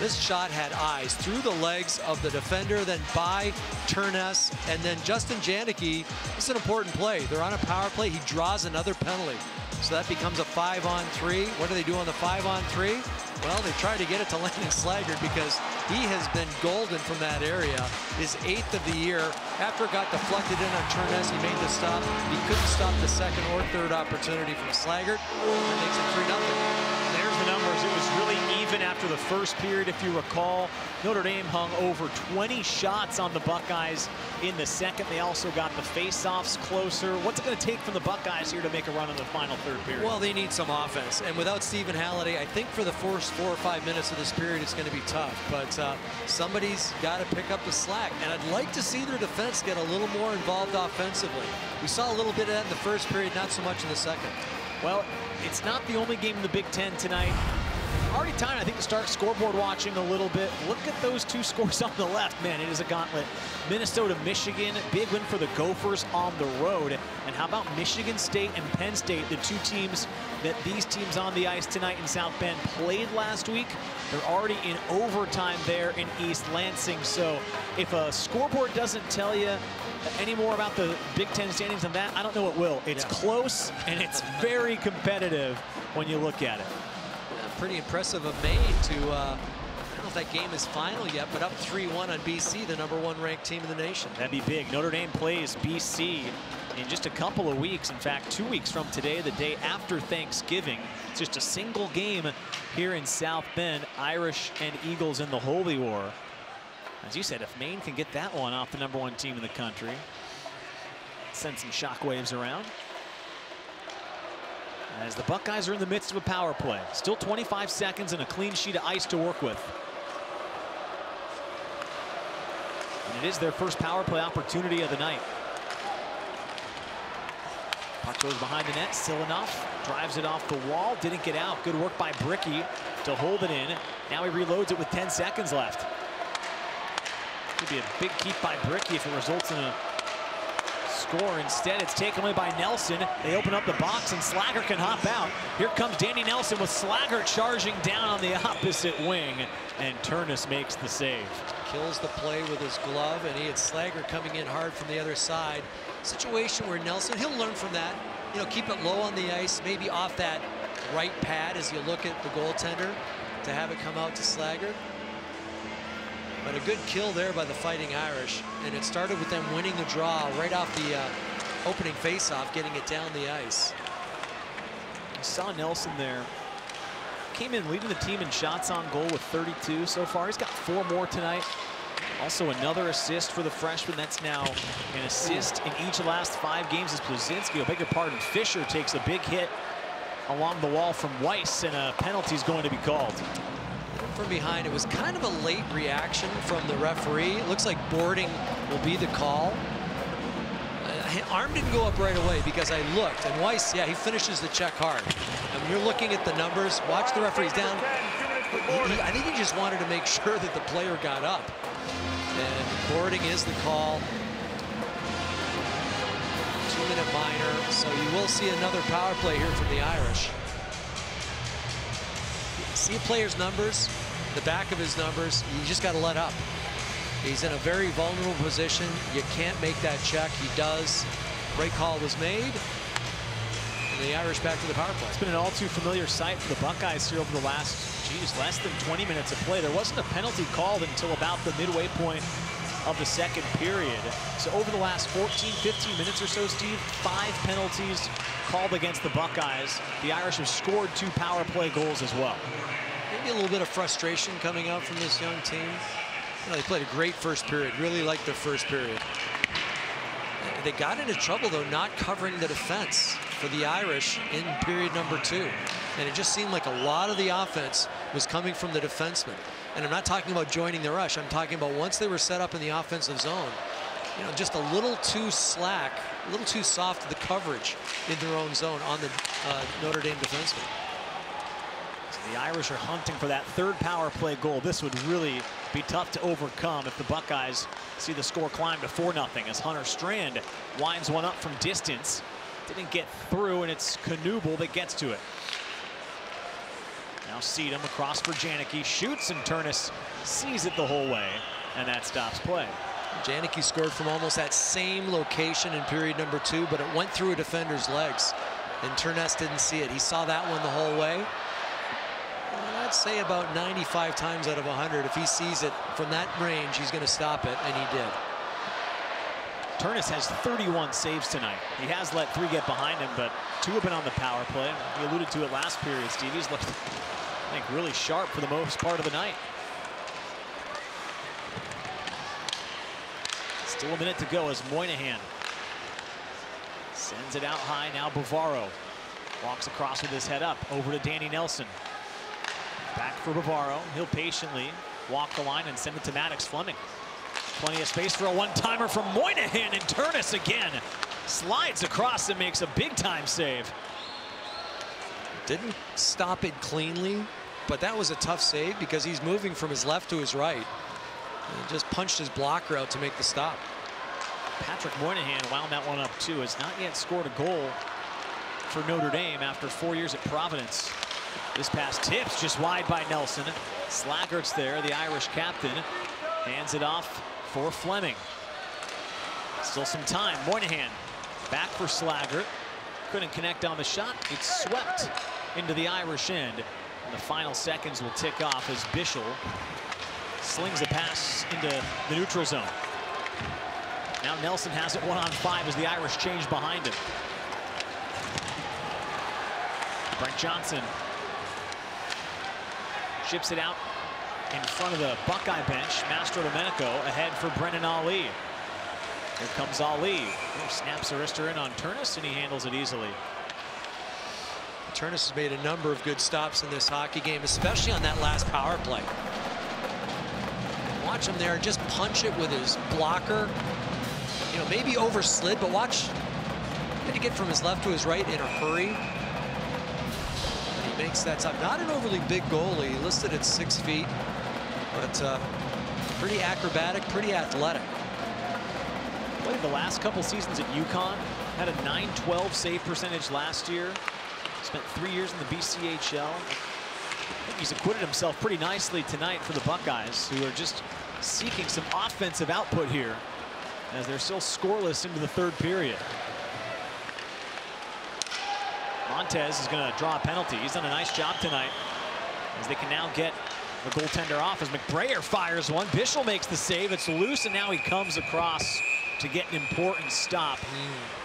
This shot had eyes through the legs of the defender, then by Terness, and then Justin Janicki. It's an important play. They're on a power play. He draws another penalty. So that becomes a five on three. What do they do on the five on three? Well, they try to get it to [LAUGHS] Landon Slaggert because he has been golden from that area. His eighth of the year. After it got deflected in on Terness, he made the stop. He couldn't stop the second or third opportunity from Slaggert. That makes it 3 0 there's the numbers. It was really even after the first period, if you recall. Notre Dame hung over 20 shots on the Buckeyes in the second. They also got the face-offs closer. What's it going to take from the Buckeyes here to make a run in the final third period? Well, they need some offense. And without Stephen Halliday, I think for the first four or five minutes of this period, it's going to be tough. But uh, somebody's got to pick up the slack. And I'd like to see their defense get a little more involved offensively. We saw a little bit of that in the first period, not so much in the second. Well, it's not the only game in the Big Ten tonight. Already time, I think, to start scoreboard watching a little bit. Look at those two [LAUGHS] scores on the left. Man, it is a gauntlet. Minnesota, Michigan, big win for the Gophers on the road. And how about Michigan State and Penn State, the two teams that these teams on the ice tonight in South Bend played last week. They're already in overtime there in East Lansing. So if a scoreboard doesn't tell you any more about the Big Ten standings than that, I don't know what will. It's yeah. close and it's very competitive when you look at it. Pretty impressive of Maine to, uh, I don't know if that game is final yet, but up 3-1 on BC, the number one ranked team in the nation. That'd be big. Notre Dame plays BC in just a couple of weeks. In fact, two weeks from today, the day after Thanksgiving. It's just a single game here in South Bend. Irish and Eagles in the Holy War. As you said, if Maine can get that one off the number one team in the country, send some shockwaves around. As the Buckeyes are in the midst of a power play. Still 25 seconds and a clean sheet of ice to work with. And it is their first power play opportunity of the night. Puck goes behind the net, still enough. Drives it off the wall, didn't get out. Good work by Brickey to hold it in. Now he reloads it with 10 seconds left. Could be a big keep by Brickey if it results in a score. Instead, it's taken away by Nelson. They open up the box, and Slaggert can hop out. Here comes Danny Nelson with Slaggert charging down on the [LAUGHS] opposite wing, and Terness makes the save. Kills the play with his glove, and he had Slaggert coming in hard from the other side. Situation where Nelson, he'll learn from that. You know, keep it low on the ice, maybe off that right pad as you look at the goaltender to have it come out to Slaggert. But a good kill there by the Fighting Irish. And it started with them winning the draw right off the uh, opening faceoff, getting it down the ice. You saw Nelson there. Came in leading the team in shots on goal with 32 so far. He's got four more tonight. Also another assist for the freshman. That's now an assist in each of the last five games as Plucinski, I beg your pardon, Fischer takes a big hit along the wall from Weiss and a penalty is going to be called. From behind, it was kind of a late reaction from the referee. It looks like boarding will be the call. Uh, arm didn't go up right away because I looked, and Weiss, yeah, he finishes the check hard. And you're looking at the numbers, watch the referees down. He, I think he just wanted to make [LAUGHS] sure that the player got up. And boarding is the call. Two-minute minor, so you will see another power play here from the Irish. See a player's numbers, the back of his numbers, you just got to let up. He's in a very vulnerable position. You can't make that check. He does. Great call was made. And the Irish back to the power play. It's been an all too familiar sight for the Buckeyes here over the last, geez, less than 20 minutes of play. There wasn't a penalty called until about the midway point of the second period. So over the last 14, 15 minutes or so, Steve, five penalties called against the Buckeyes. The Irish have scored two power play goals as well. Maybe a little bit of frustration coming out from this young team. You know, they played a great first period, really liked their first period. They got into trouble, though, not covering the defense for the Irish in period number two. And it just seemed like a lot of the offense was coming from the defensemen. And I'm not talking about joining the rush. I'm talking about once they were set up in the offensive zone, you know, just a little too slack, a little too soft the coverage in their own zone on the uh, Notre Dame defenseman. The Irish are hunting for that third power play goal. This would really be tough to overcome if the Buckeyes see the score climb to 4-0 as Hunter Strand winds one up from distance. Didn't get through, and it's Knuble that gets to it. Now Siedem across for Janicki, shoots, and Terness sees it the whole way, and that stops play. Janicki scored from almost that same location in period number two, but it went through a defender's legs, and Terness didn't see it. He saw that one the whole way. I'd say about 95 times out of 100, if he sees it from that range, he's going to stop it, and he did. Terness has 31 saves tonight. He has let three get behind him, but two have been on the power play. He alluded to it last period. Stevie's looked, I think, really sharp for the most part of the night. Still a minute to go as Moynihan sends it out high. Now Bavaro walks across with his head up over to Danny Nelson. Back for Bavaro. He'll patiently walk the line and send it to Maddox Fleming. Plenty of space for a one-timer from Moynihan and Terness again. Slides across and makes a big-time save. Didn't stop it cleanly, but that was a tough save because he's moving from his left to his right. And just punched his blocker out to make the stop. Patrick Moynihan wound that one up too. Has not yet scored a goal for Notre Dame after four years at Providence. This pass tips just wide by Nelson. Slaggert's there, the Irish captain. Hands it off for Fleming. Still some time. Moynihan back for Slaggert. Couldn't connect on the shot. It's swept into the Irish end. And the final seconds will tick off as Bischel slings a pass into the neutral zone. Now Nelson has it one on five as the Irish change behind him. Brent Johnson ships it out in front of the Buckeye bench. Mastrodomenico ahead for Brennan Ali. Here comes Ali. Here snaps a wrister in on Terness, and he handles it easily. Terness has made a number of good stops in this hockey game, especially on that last power play. Watch him there, just punch it with his blocker. You know, maybe overslid, but watch. Had to get from his left to his right in a hurry makes that stop. Not an overly big goalie, listed at six feet, but uh, pretty acrobatic, pretty athletic. Played the last couple seasons at UConn, had a 9-12 save percentage last year. Spent three years in the BCHL. I think he's acquitted himself pretty nicely tonight for the Buckeyes, who are just seeking some offensive output here as they're still scoreless into the third period. Montes is going to draw a penalty. He's done a nice job tonight as they can now get the goaltender off as McBrayer fires one. Bischel makes the save. It's loose, and now he comes across to get an important stop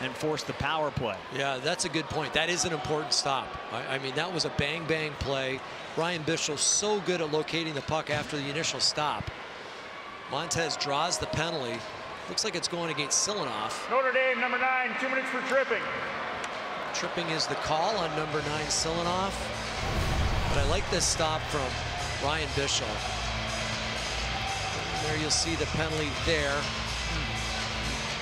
and force the power play. Yeah, that's a good point. That is an important stop. I, I mean, that was a bang-bang play. Ryan Bischel so good at locating the puck after the initial stop. Montes draws the penalty. Looks like it's going against Silianoff. Notre Dame, number nine, two minutes for tripping. Tripping is the call on number nine, Silianoff. But I like this stop from Ryan Bischel. There you'll see the penalty there.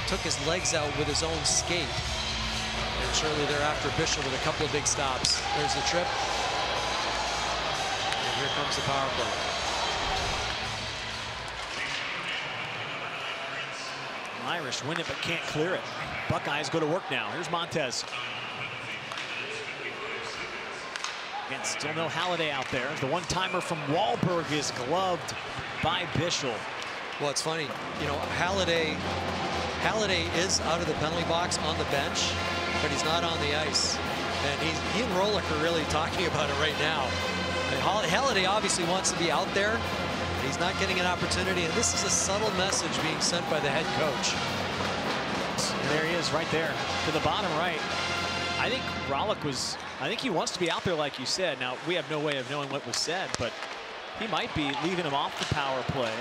Took his legs out with his own skate. And shortly thereafter, Bischel with a couple of big stops. There's the trip. And here comes the power play. Irish win it but can't clear it. Buckeyes go to work now. Here's Montes. Again, still no Halliday out there. The one-timer from Wallberg is gloved by Bischel. Well, it's funny, you know, Halliday, Halliday is out of the penalty box on the bench, but he's not on the ice. And he's, he and Rohlik are really [LAUGHS] talking about it right now. And Halliday obviously wants to be out there. But he's not getting an opportunity, and this is a subtle message being sent by the head coach. There he is right there to the bottom right. I think Rohlik was, I think he wants to be out there like you said. Now, we have no way of knowing what was said, but he might be leaving him off the power play.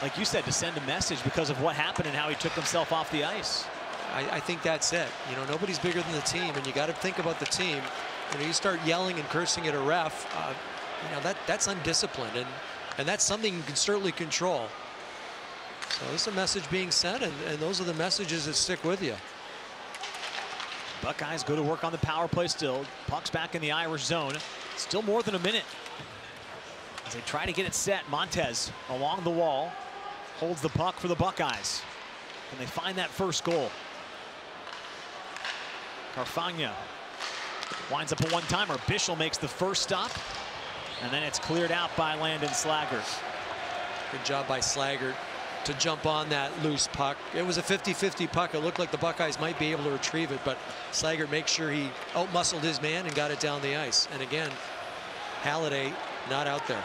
Like you said, to send a message because of what happened and how he took himself off the ice. I, I think that's it. You know, nobody's bigger than the team, and you got to think about the team. You know, you start yelling and cursing at a ref, uh, you know, that that's undisciplined, and, and that's something you can certainly control. So this is a message being sent, and, and those are the messages that stick with you. Buckeyes go to work on the power play still. Puck's back in the Irish zone. Still more than a minute. As they try to get it set, Montes along the wall holds the puck for the Buckeyes. And they find that first goal. Carfagna winds up a one-timer. Bischel makes the first stop. And then it's cleared out by Landon Slaggert. Good job by Slaggert to jump on that loose puck. It was a 50-50 puck. It looked like the Buckeyes might be able to retrieve it, but Slaggert makes sure he outmuscled his man and got it down the ice. And again, Halliday not out there.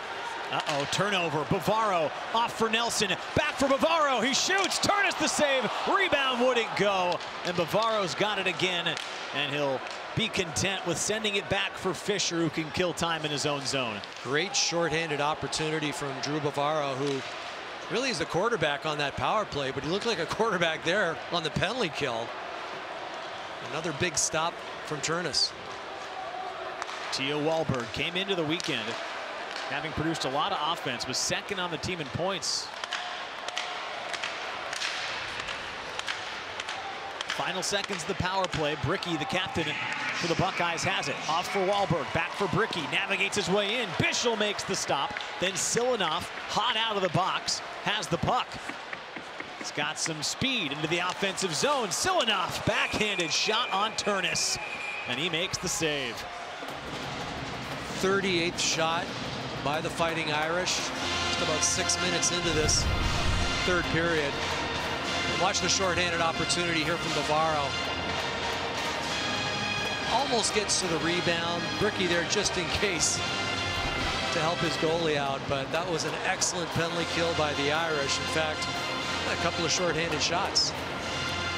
Uh-oh, turnover. Bavaro off for Nelson. Back for Bavaro. He shoots. Terness the save. Rebound wouldn't go. And Bavaro's got it again. And he'll be content with sending it back for Fischer, who can kill time in his own zone. Great shorthanded opportunity from Drew Bavaro, who really is the quarterback on that power play, but he looked like a quarterback there on the penalty kill. Another big stop from Terness. Theo Wallberg came into the weekend having produced a lot of offense, was second on the team in points. Final seconds of the power play. Brickey, the captain for the Buckeyes, has it. Off for Wallberg, back for Brickey, navigates his way in. Bischel makes the stop. Then Silianoff, hot out of the box, has the puck. He's got some speed into the offensive zone. Silianoff, backhanded shot on Terness, and he makes the save. 38th shot by the Fighting Irish. Just about six minutes into this third period. Watch the shorthanded opportunity here from Bavaro. Almost gets to the rebound. Brickey there just in case to help his goalie out, but that was an excellent penalty kill by the Irish. In fact, a couple of shorthanded shots.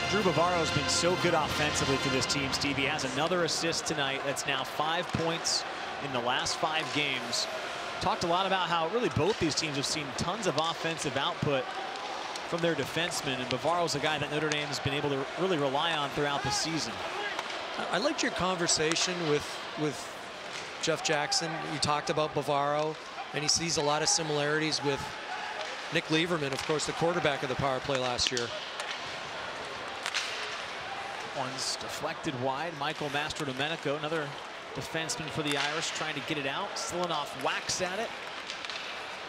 Drew Bavaro has been so good offensively for this team, Steve. He has another assist tonight. That's now five points in the last five games. Talked a lot about how really both these teams have seen tons of offensive output from their defensemen, and Bavaro's a guy that Notre Dame has been able to really rely on throughout the season. I liked your conversation with with Jeff Jackson. You talked about Bavaro, and he sees a lot of similarities with Nick Leivermann, of course, the quarterback of the power play last year. One's deflected wide. Michael Mastrodomenico, another defenseman for the Irish, trying to get it out. Silianoff whacks at it.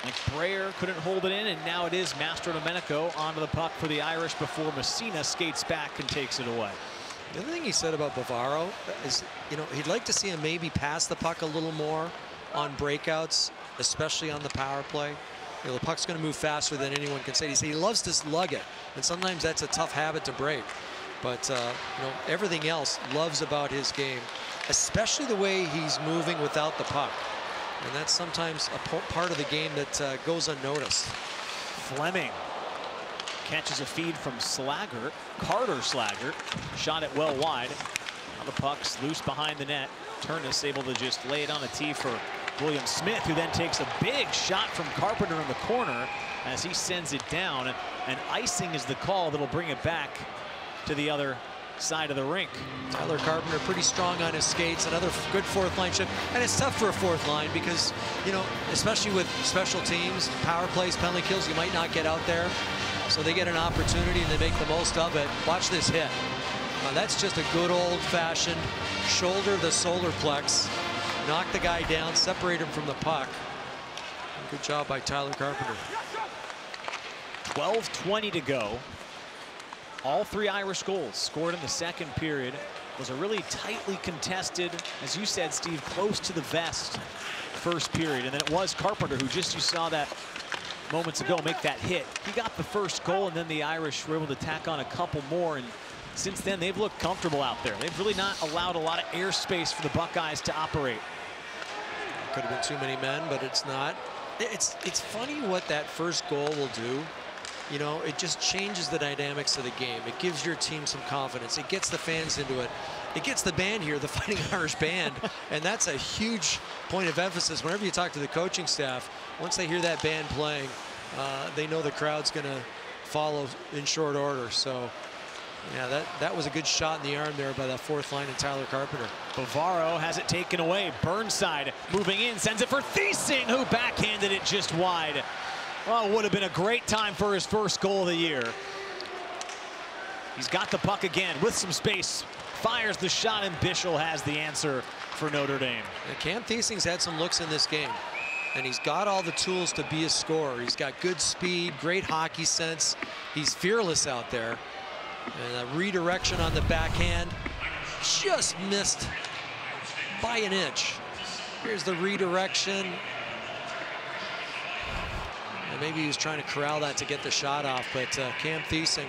McBrayer couldn't hold it in, and now it is Mastrodomenico onto the puck for the Irish before Messina skates back and takes it away. The other thing he said about Bavaro is, you know, he'd like to see him maybe pass the puck a little more on breakouts, especially on the power play. You know, the puck's going to move faster than anyone can say. He loves to lug it, and sometimes that's a tough habit to break. But uh, you know everything else loves about his game, especially the way he's moving without the puck. And that's sometimes a part of the game that uh, goes unnoticed. Fleming catches a feed from Slaggert. Carter Slaggert shot it well wide. Now the puck's loose behind the net. Terness able to just lay it on a tee for William Smith, who then takes a big shot from Carpenter in the corner as he sends it down. And icing is the call that'll bring it back to the other side of the rink. Tyler Carpenter pretty strong on his skates. Another good fourth line shift. And it's tough for a fourth line because, you know, especially with special teams, power plays, penalty kills, you might not get out there. So they get an opportunity and they make the most of it. Watch this hit. That's just a good old-fashioned shoulder the solar plex. Knock the guy down, separate him from the puck. Good job by Tyler Carpenter. 12-20 to go. All three Irish goals scored in the second period. Was a really tightly contested, as you said, Steve, close to the vest first period. And then it was Carpenter who just, you saw that moments ago, make that hit. He got the first goal, and then the Irish were able to tack on a couple more. And since then, they've looked comfortable out there. They've really not allowed a lot of airspace for the Buckeyes to operate. Could have been too many men, but it's not. It's it's funny what that first goal will do. You know, it just changes the dynamics of the game. It gives your team some confidence. It gets the fans into it. It gets the band here, the [LAUGHS] Fighting Irish Band, and that's a huge point of emphasis. Whenever you talk to the coaching staff, once they hear that band playing, uh, they know the crowd's going to follow in short order. So, yeah, that, that was a good shot in the arm there by that fourth line and Tyler Carpenter. Bavaro has it taken away. Burnside moving in, sends it for Thiesing, who backhanded it just wide. Well, would have been a great time for his first goal of the year. He's got the puck again with some space. Fires the shot, and Bischel has the answer for Notre Dame. And Cam Thiesing's had some looks in this game. And he's got all the tools to be a scorer. He's got good speed, great hockey sense. He's fearless out there. And a redirection on the backhand. Just missed by an inch. Here's the redirection. And maybe he was trying to corral that to get the shot off, but uh, Cam Thiesing,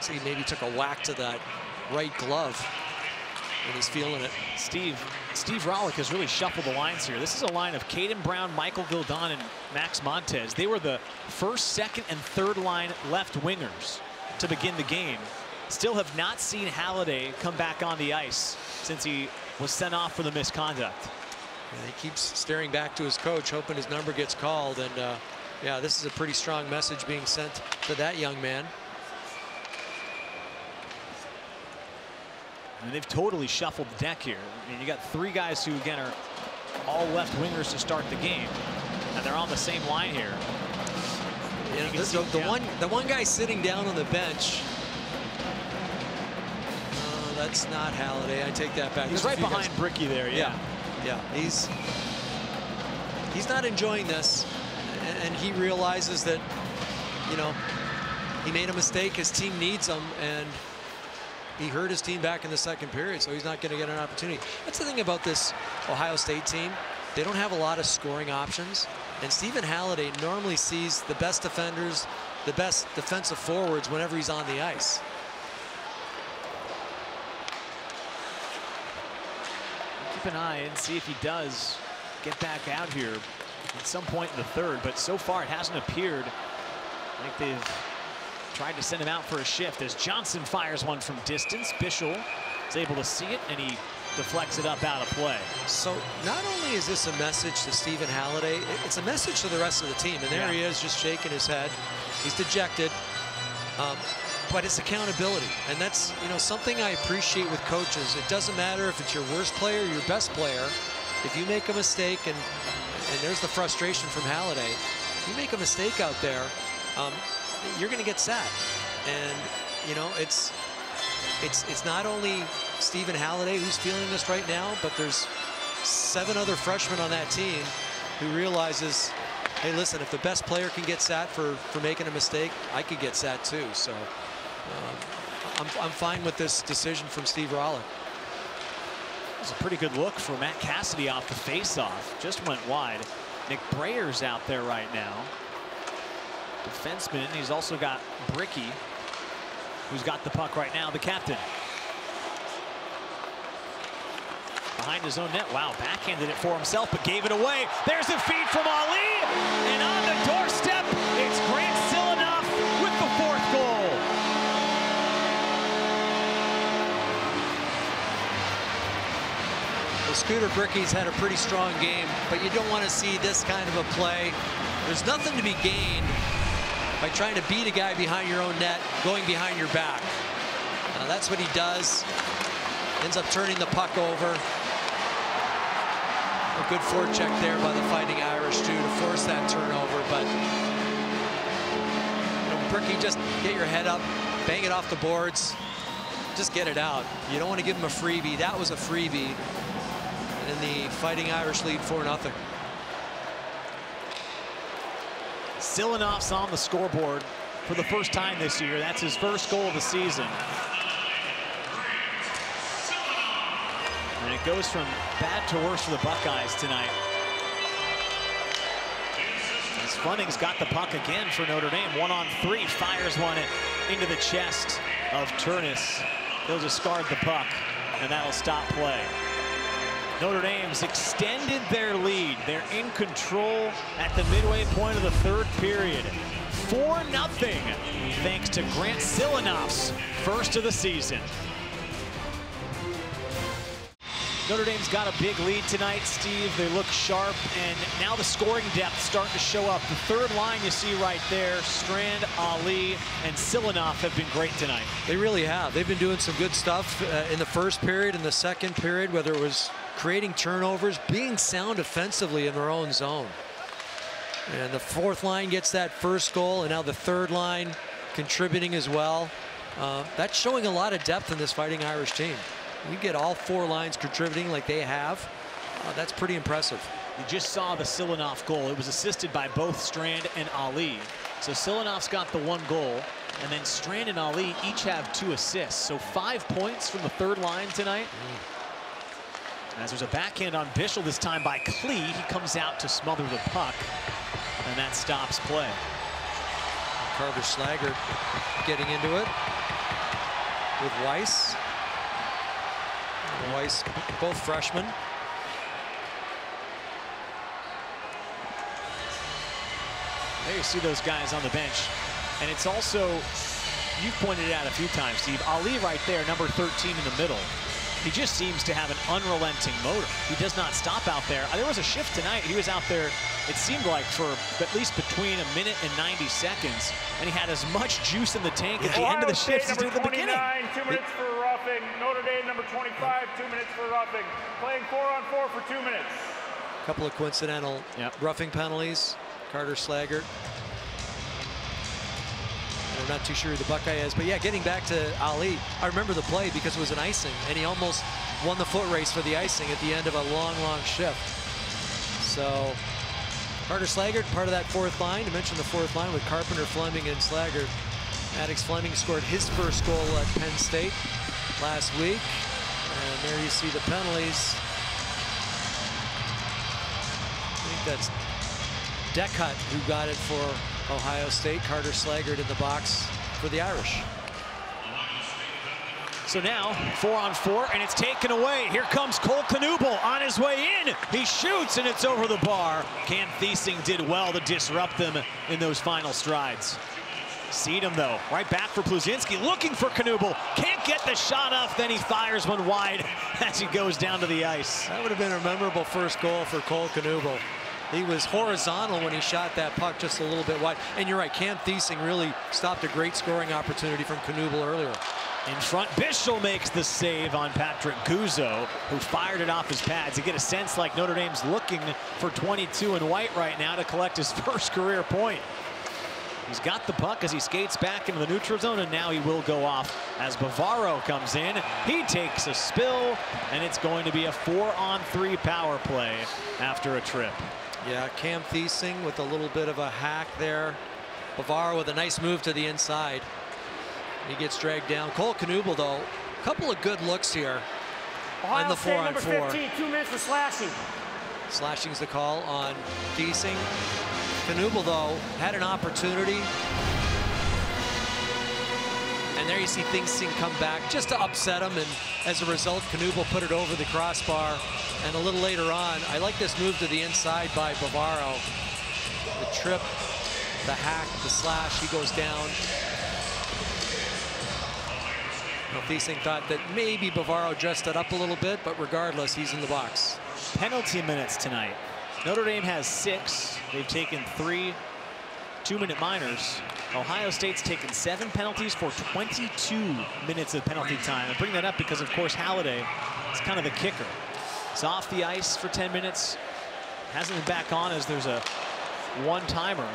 see, maybe took a whack to that right glove, and he's feeling it. Steve, Steve Rohlik has really shuffled the lines here. This is a line of Caden Brown, Michael Gildon, and Max Montes. They were the first, second, and third line left wingers to begin the game. Still have not seen Halliday come back on the ice since he was sent off for the misconduct. And he keeps staring back to his coach, hoping his number gets called, and uh, yeah, this is a pretty strong message being sent to that young man. I mean, they've totally shuffled the deck here. I mean, you got three guys who, again, are all left wingers to start the game. And they're on the same line here. You know, the, the, the one, the one guy sitting down on the bench. Uh, that's not Halliday. I take that back. He's There's right behind guys. Brickey there. Yeah. yeah, yeah. He's he's not enjoying this and he realizes that, you know, he made a mistake. His team needs him, and he hurt his team back in the second period, so he's not going to get an opportunity. That's the thing about this Ohio State team. They don't have a lot of scoring options, and Stephen Halliday normally sees the best defenders, the best defensive forwards whenever he's on the ice. Keep an eye and see if he does get back out here at some point in the third, but so far it hasn't appeared like they've tried to send him out for a shift as Johnson fires one from distance. Bischel is able to see it and he deflects it up out of play. So not only is this a message to Stephen Halliday, it's a message to the rest of the team. And there yeah. he is just shaking his head. He's dejected. Um, but it's accountability. And that's, you know, something I appreciate with coaches. It doesn't matter if it's your worst player or your best player. If you make a mistake and and there's the frustration from Halliday. You make a mistake out there, um, you're going to get set. And, you know, it's, it's, it's not only Stephen Halliday who's feeling this right now, but there's seven other freshmen on that team who realizes, hey, listen, if the best player can get sat for, for making a mistake, I could get sat too. So um, I'm, I'm fine with this decision from Steve Rohlik It's a pretty good look for Matt Cassidy off the faceoff. Just went wide. Nick Breyer's out there right now. Defenseman. He's also got Brickey who's got the puck right now, the captain. Behind his own net. Wow, backhanded it for himself, but gave it away. There's a feed from Ali. And on the doorstep, it's Grant Silianoff with the fourth goal. The Scooter Brickey's had a pretty strong game, but you don't want to see this kind of a play. There's nothing to be gained by trying to beat a guy behind your own net, going behind your back. Uh, that's what he does. Ends up turning the puck over. A good forecheck there by the Fighting Irish, too, to force that turnover. But you know, Brickey, just get your head up, bang it off the boards, just get it out. You don't want to give him a freebie. That was a freebie. And the Fighting Irish lead 4 0. Silianoff's on the scoreboard for the first time this year. That's his first goal of the season. And it goes from bad to worse for the Buckeyes tonight. As Fleming's got the puck again for Notre Dame. One on three, fires one into the chest of. He'll discard the puck, and that'll stop play. Notre Dame's extended their lead. They're in control at the midway point of the third period. 4-0 thanks to Grant Silianoff's first of the season. Notre Dame's got a big lead tonight, Steve. They look sharp, and now the scoring depth starting to show up. The third line you see right there, Strand, Ali, and Silianoff have been great tonight. They really have. They've been doing some good stuff uh, in the first period, in the second period, whether it was creating turnovers, being sound offensively in their own zone. And the fourth line gets that first goal, and now the third line contributing as well. Uh, that's showing a lot of depth in this Fighting Irish team. You get all four lines contributing like they have. Uh, that's pretty impressive. You just saw the Silianoff goal. It was assisted by both Strand and Ali. So Silianoff's got the one goal, and then Strand and Ali each have two assists. So five points from the third line tonight. Mm. As there's a backhand on Bischel this time by Klee. He comes out to smother the puck, and that stops play. Carter Slaggert getting into it with Weiss. Weiss, both freshmen. There you see those guys on the bench. And it's also, you've pointed it out a few times, Steve, Ali right there, number 13 in the middle. He just seems to have an unrelenting motor. He does not stop out there. There was a shift tonight. He was out there, it seemed like, for at least between a minute and 90 seconds. And he had as much juice in the tank at the Ohio end of the State, shift as he did at the beginning. Two minutes for roughing. Notre Dame, number 25, two minutes for roughing. Playing four on four for two minutes. A couple of coincidental Yep. roughing penalties. Carter Slaggert. I'm not too sure who the Buckeye is, but yeah, getting back to Ali, I remember the play because it was an icing, and he almost won the foot race for the icing at the end of a long, long shift. So Carter Slaggert, part of that fourth line. To mention the fourth line with Carpenter, Fleming, and Slaggert. Maddox Fleming scored his first goal at Penn State last week. And there you see the penalties. I think that's Deckhut who got it for Ohio State. Carter Slaggert in the box for the Irish. So now, four on four, and it's taken away. Here comes Cole Knuble on his way in. He shoots, and it's over the bar. Cam Thiesing did well to disrupt them in those final strides. Siedem, though, right back for Plucinski, looking for Knuble. Can't get the shot off, then he fires one wide [LAUGHS] as he goes down to the ice. That would have been a memorable first goal for Cole Knuble. He was horizontal when he shot that puck just a little bit wide. And you're right, Cam Thiesing really stopped a great scoring opportunity from Knuble earlier. In front, Bischel makes the save on Patrick Guzzo, who fired it off his pads. You get a sense like Notre Dame's looking for 22 in white right now to collect his [LAUGHS] first career point. He's got the puck as he skates back into the neutral zone, and now he will go off as Bavaro comes in. He takes a spill, and it's going to be a four-on-three power play after a trip. Yeah, Cam Thiesing with a little bit of a hack there. Bavaro with a nice move to the inside. He gets dragged down. Cole Knuble, though, a couple of good looks here Ohio on the State, four on number four. 15, two minutes for slashing. Slashing's the call on Thiesing. Knuble, though, had an opportunity. And there you see things come back just to upset him. And as a result, Knuble put it over the crossbar. And a little later on, I like this move to the inside by Bavaro. The trip, the hack, the slash, he goes down. Thiesing thought that maybe Bavaro dressed it up a little bit, but regardless, he's in the box. Penalty minutes tonight. Notre Dame has six. They've taken three two-minute minors. Ohio State's taken seven penalties for 22 minutes of penalty time. I bring that up because, of course, Halliday is kind of the kicker. He's off the ice for 10 minutes. Hasn't been back on as there's a one-timer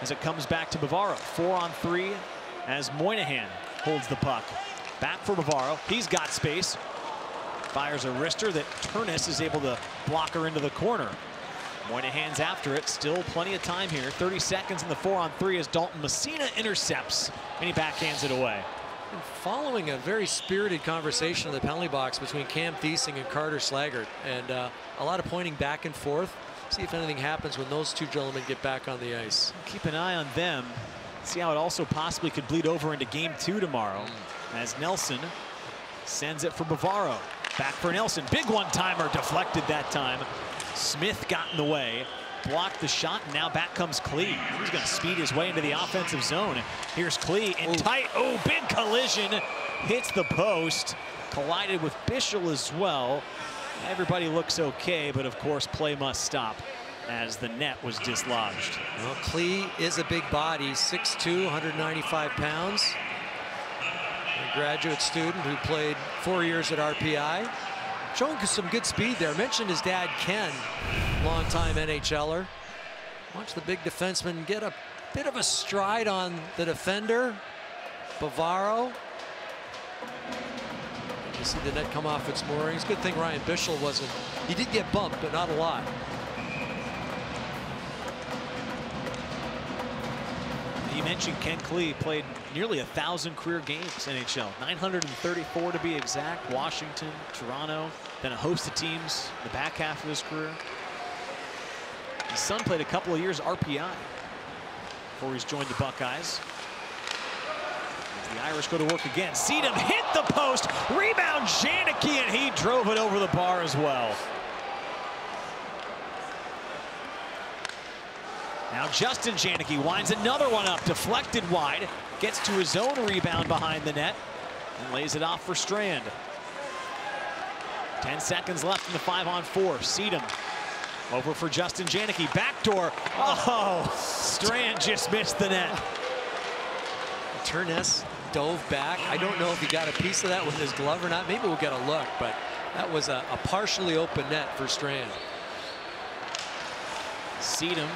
as it comes back to Bavaro. Four on three as Moynihan holds the puck. Back for Bavaro. He's got space. Fires a wrister that Terness is able to block her into the corner. Moynihan's after it. Still plenty of time here. 30 seconds in the four on three as Dalton Messina intercepts and he backhands it away. And following a very spirited conversation in the penalty box between Cam Thiesing and Carter Slaggert and uh, a lot of pointing back and forth. See if anything happens when those two gentlemen get back on the ice. Keep an eye on them. See how it also possibly could bleed over into game two tomorrow as Nelson sends it for Bavaro. Back for Nelson. Big one-timer deflected that time. Smith got in the way, blocked the shot, and now back comes Klee. He's going to speed his way into the offensive zone. Here's Klee in Ooh. tight. Oh, big collision. Hits the post. Collided with Bischel as well. Everybody looks okay, but of course play must stop as the net was dislodged. Well, Klee is a big body, 6'2", 195 pounds. A graduate student who played four years at RPI showing some good speed there. Mentioned his dad, Ken, longtime NHLer. Watch the big defenseman get a bit of a stride on the defender, Bavaro. You see the net come off its moorings. Good thing Ryan Bischel wasn't. He did get bumped, but not a lot. You mentioned Ken Klee played nearly a thousand career games NHL, 934 to be exact. Washington, Toronto, then a host of teams the back half of his career. His son played a couple of years RPI before he's joined the Buckeyes. As the Irish go to work again. Siedem hit the post, rebound Janicki, and he drove it over the bar as well. Now Justin Janicki winds another one up, deflected wide, gets to his own rebound behind the net, and lays it off for Strand. 10 seconds left in the five on four. Siedem over for Justin Janicki. Backdoor. Oh, Strand just missed the net. Terness dove back. I don't know if he got a piece of that with his glove or not. Maybe we'll get a look, but that was a, a partially open net for Strand. Siedem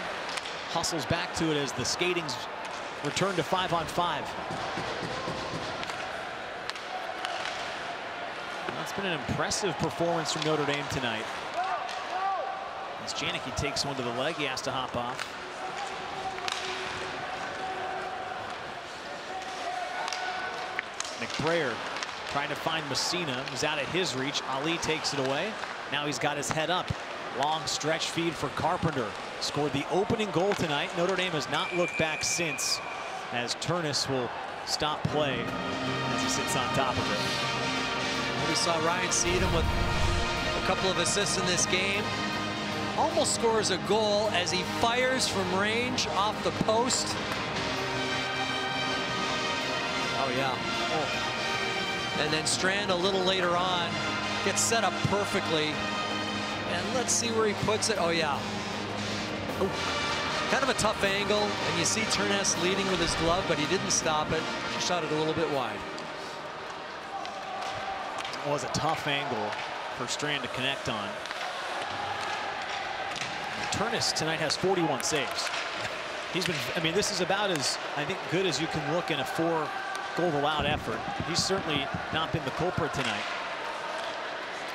hustles back to it as the skating's return to five on five. That's been an impressive performance from Notre Dame tonight. As Janicki takes one to the leg, he has to hop off. McBrayer trying to find Messina. He's out of his reach. Ali takes it away. Now he's got his head up. Long stretch feed for Carpenter. Scored the opening goal tonight. Notre Dame has not looked back since as Terness will stop play as he sits on top of it. We saw Ryan Siedem with a couple of assists in this game. Almost scores a goal as he fires from range off the post. Oh, yeah. Oh. And then Strand a little later on gets set up perfectly and let's see where he puts it. Oh, yeah. Ooh. Kind of a tough angle, and you see Terness leading with his glove, but he didn't stop it. He shot it a little bit wide. It was a tough angle for Strand to connect on. Terness tonight has 41 saves. He's been, I mean, this is about as, I think, good as you can look in a four goal allowed effort. He's certainly not been the culprit tonight.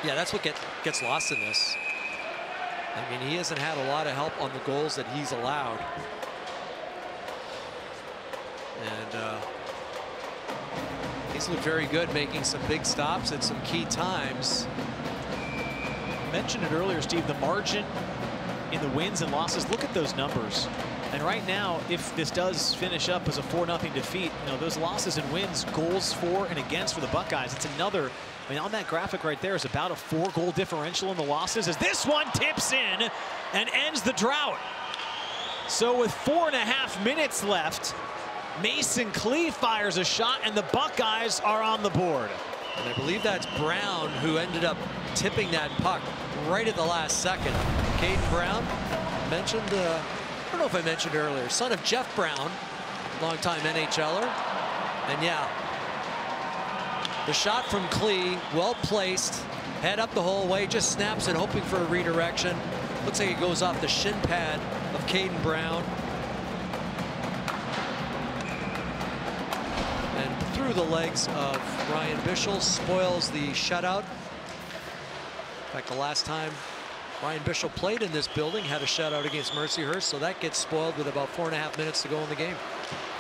Yeah, that's what get, gets lost in this. I mean, he hasn't had a lot of help on the goals that he's allowed. And uh, he's looked very good, making some big stops at some key times. I mentioned it earlier, Steve, the margin in the wins and losses. Look at those numbers. And right now, if this does finish up as a 4-0 defeat, you know, those losses and wins, goals for and against for the Buckeyes, it's another, I mean, on that graphic right there is about a four-goal differential in the losses as this one tips in and ends the drought. So with four and a half minutes left, Mason Klee fires a shot and the Buckeyes are on the board. And I believe that's Brown who ended up tipping that puck right at the last second. Caden Brown mentioned, uh, know if I mentioned earlier, son of Jeff Brown, longtime NHLer. And yeah, the shot from Klee, well placed, head up the whole way, just snaps it, hoping for a redirection. Looks like it goes off the shin pad of Caden Brown. And through the legs of Ryan Bischel, spoils the shutout. In fact, the last time Ryan Bischel played in this building had a shutout against Mercyhurst, so that gets spoiled with about four and a half minutes to go in the game.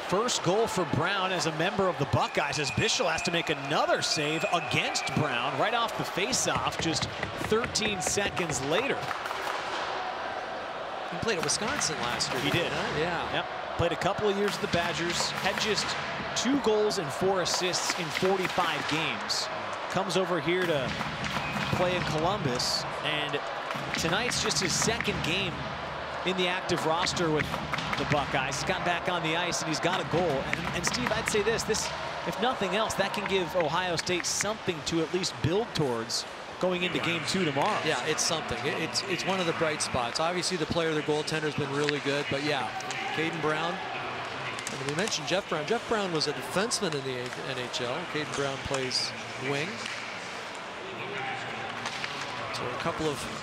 First goal for Brown as a member of the Buckeyes as Bischel has to make another save against Brown right off the faceoff just 13 seconds later. He played at Wisconsin last year. He did. Huh? Yeah. Yep. Played a couple of years with the Badgers. Had just two goals and four assists in 45 games. Comes over here to play in Columbus. And tonight's just his second game in the active roster with the Buckeyes. He's gotten back on the ice and he's got a goal. And, and Steve, I'd say this, this, if nothing else, that can give Ohio State something to at least build towards going into game two tomorrow. Yeah, it's something. It's it's one of the bright spots. Obviously, the player, the goaltender, has been really good. But yeah, Caden Brown. We mentioned Jeff Brown. Jeff Brown was a defenseman in the NHL. Caden Brown plays wing. So a couple of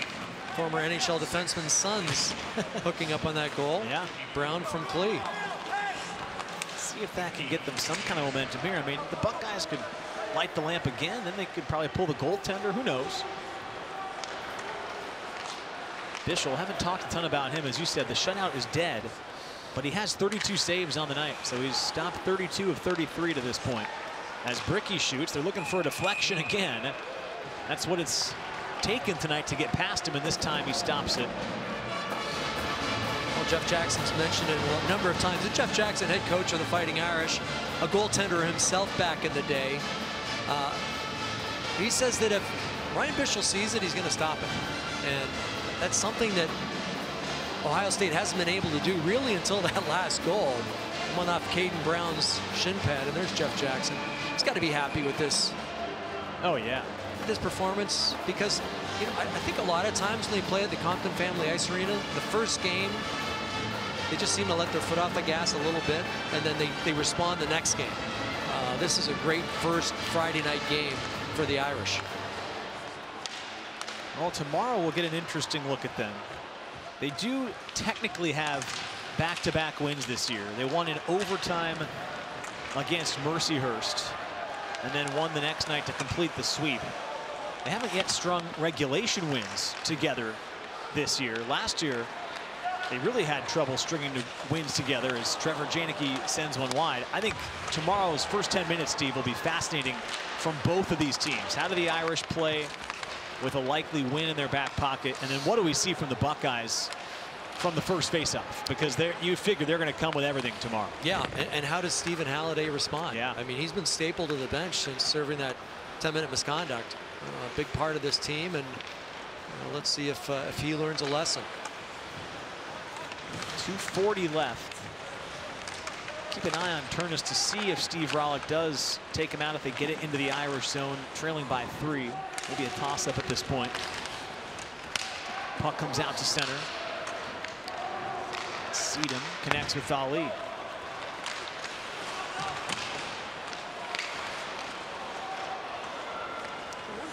former NHL defensemen's sons [LAUGHS] hooking up on that goal. Yeah. Brown from Klee. See if that can get them some kind of momentum here. I mean, the Buckeyes could light the lamp again, then they could probably pull the goaltender. Who knows? Bischel, haven't talked a ton about him. As you said, the shutout is dead, but he has 32 saves on the night, so he's stopped 32 of 33 to this point. As Brickey shoots, they're looking for a deflection again. That's what it's taken tonight to get past him, and this time he stops it. Well, Jeff Jackson's mentioned it a number of times. And Jeff Jackson, head coach of the Fighting Irish, a goaltender himself back in the day. Uh, he says that if Ryan Bischel sees it, he's going to stop it. And that's something that Ohio State hasn't been able to do really until [LAUGHS] that last goal. One off Caden Brown's shin pad, and there's Jeff Jackson. He's got to be happy with this. Oh, yeah. This performance because you know I, I think a lot of times when they play at the Compton Family Ice Arena, the first game they just seem to let their foot off the gas a little bit, and then they, they respond the next game. Uh, this is a great first Friday night game for the Irish. Well, tomorrow we'll get an interesting look at them. They do technically have back-to-back -back wins this year. They won in overtime against Mercyhurst and then won the next night to complete the sweep. They haven't yet strung regulation wins together this year. Last year, they really had trouble stringing the wins together as Trevor Janicki sends one wide. I think tomorrow's first 10 minutes, Steve, will be fascinating from both of these teams. How do the Irish play with a likely win in their back pocket? And then what do we see from the Buckeyes from the first faceoff? Because you figure they're going to come with everything tomorrow. Yeah, and, and, how does Stephen Halliday respond? Yeah. I mean, he's been stapled to the bench since serving that 10-minute misconduct. A big part of this team, and let's see if, uh, if he learns a lesson. 240 left. Keep an eye on Terness to see if Steve Rohlik does take him out if they get it into the Irish zone, trailing by three. Maybe a toss-up at this point. Puck comes out to center. Siedem connects with Ali.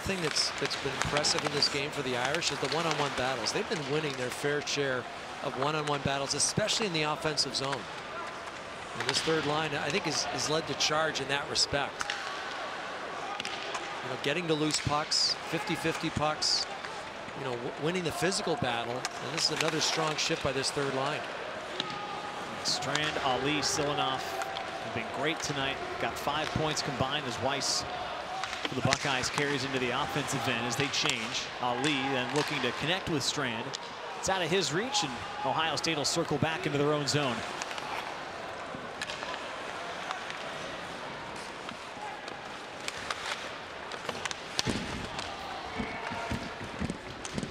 Thing that's that's been impressive in this game for the Irish is the one-on-one -on -one battles. They've been winning their fair share of one-on-one -on -one battles, especially in the offensive zone. And this third line, I think, is, is led to charge in that respect. You know, getting to loose pucks, 50-50 pucks, you know, winning the physical battle. And this is another strong shift by this third line. Strand, Ali, Silianoff have been great tonight. Got five points combined as Weiss for the Buckeyes carries into the offensive end as they change. Ali then looking to connect with Strand. It's out of his reach, and Ohio State will circle back into their own zone.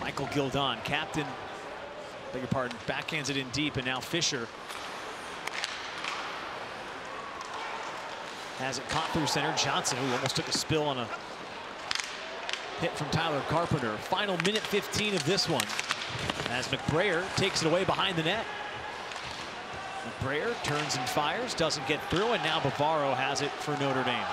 Michael Gildon, captain, beg your pardon, backhands it in deep, and now Fischer has it caught through center. Johnson, who almost took a spill on a hit from Tyler Carpenter. Final minute 15 of this one as McBrayer takes it away behind the net. McBrayer turns and fires, doesn't get through, and now Bavaro has it for Notre Dame.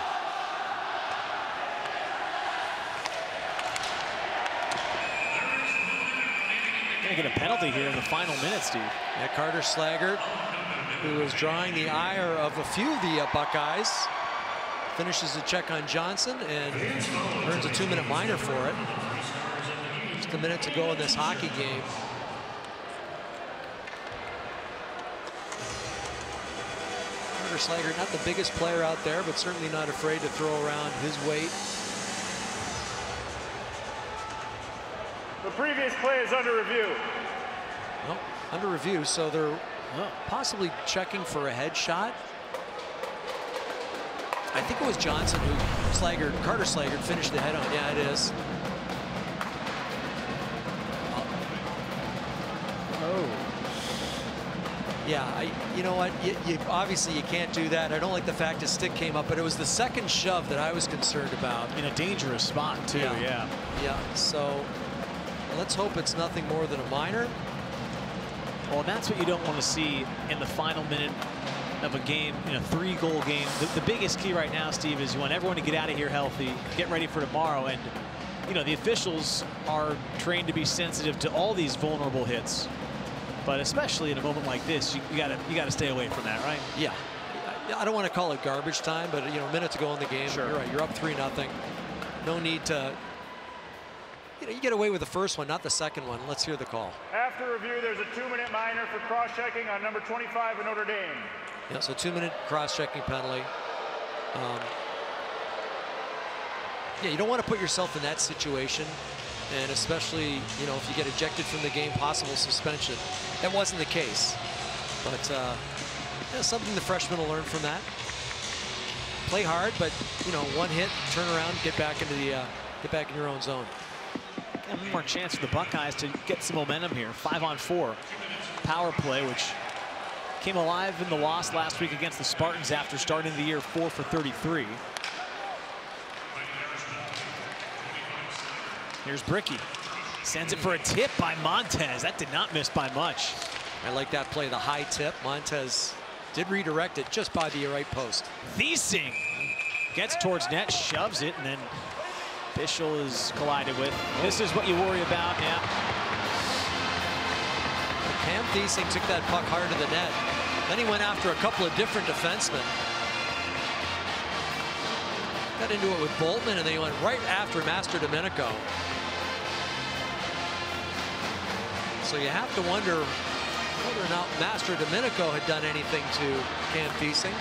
Gonna get a penalty here in the final minute, Steve. Yeah, Carter Slaggert, who is drawing the ire of a few of the uh, Buckeyes, finishes the check on Johnson and earns a two-minute minor for it. Just a minute to go in this hockey game. Carter Slaggert, not the biggest player out there, but certainly not afraid to throw around his weight. The previous play is under review. Well, under review, so they're possibly checking for a headshot. I think it was Johnson who Slaggert, Carter Slaggert finished the head on. Yeah, it is. Oh. Yeah, I, you know what? You, you, obviously, you can't do that. I don't like the fact his stick came up, but it was the second shove that I was concerned about. In a dangerous spot, too, yeah. Yeah, yeah so let's hope it's nothing more than a minor. Well, that's what you don't want to see in the final minute of a game, in a three-goal game. The, the, biggest key right now, Steve, is you want everyone to get out of here healthy, get ready for tomorrow. And, you know, the officials are trained to be sensitive to all these vulnerable hits. But especially in a moment like this, you, you gotta you gotta stay away from that, right? Yeah. I don't want to call it garbage time, but you know, a minute to go in the game. Sure. You're right. You're up three nothing. No need to. You know, you get away with the first one, not the second one. Let's hear the call. After review, there's a two-minute minor for cross-checking on number 25 in Notre Dame. Yeah, so two-minute cross-checking penalty. Um, yeah, you don't want to put yourself in that situation, and especially, you know, if you get ejected from the game, possible suspension. That wasn't the case, but uh, yeah, something the freshmen will learn from that. Play hard, but you know, one hit, turn around, get back into the, uh, get back in your own zone. One more chance for the Buckeyes to get some momentum here. Five on four power play, which came alive in the loss last week against the Spartans after starting the year four for 33. Here's Brickey. Sends it for a tip by Montes. That did not miss by much. I like that play, the high tip. Montes did redirect it just by the right post. Thiesing gets towards net, shoves it, and then Bischel is collided with. This is what you worry about, yeah. Cam Thiesing took that puck hard to the net. Then he went after a couple of different defensemen. Got into it with Boltmann, and then he went right after Mastrodomenico. So you have to wonder whether or not Mastrodomenico had done anything to Cam Thiesing.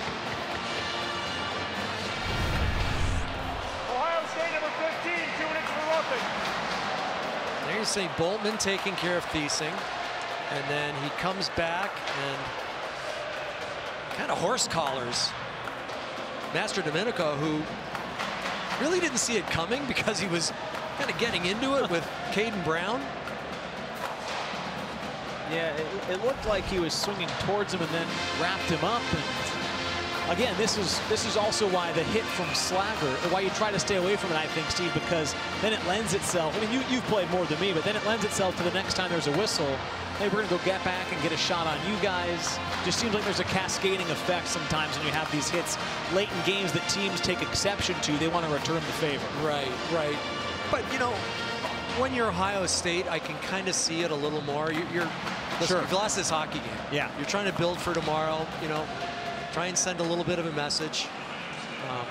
Ohio State number 15, two minutes for roughing. There you see Boltmann taking care of Thiesing. And then he comes back and kind of horse collars Mastrodomenico, who really didn't see it coming because he was kind of getting into it with [LAUGHS] Caden Brown. Yeah, it, it, looked like he was swinging towards him and then wrapped him up. And again, this is this is also why the hit from Slaggert, why you try to stay away from it, I think, Steve, because then it lends itself. I mean, you, you've played more than me, but then it lends itself to the next time there's a whistle. Hey, we're going to go get back and get a shot on you guys. Just seems like there's a cascading effect sometimes when you have these hits late in games that teams take exception to. They want to return the favor. Right, right. But, you know, when you're Ohio State, I can kind of see it a little more. You're, you're listen, sure. you've lost this hockey game. Yeah. You're trying to build for tomorrow, you know, try and send a little bit of a message. Um,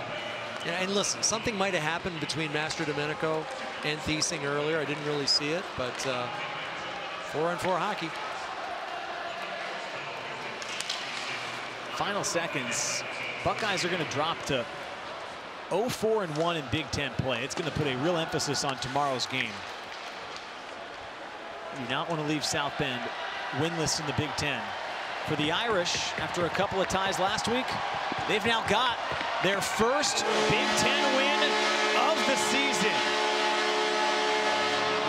yeah, and listen, something might have happened between Mastrodomenico and Thiesing earlier. I didn't really see it, but uh, four on four hockey. Final seconds. Buckeyes are going to drop to 0-4 and 1 in Big Ten play. It's going to put a real emphasis on tomorrow's game. You do not want to leave South Bend winless in the Big Ten. For the Irish, after a couple of ties last week, they've now got their first Big Ten win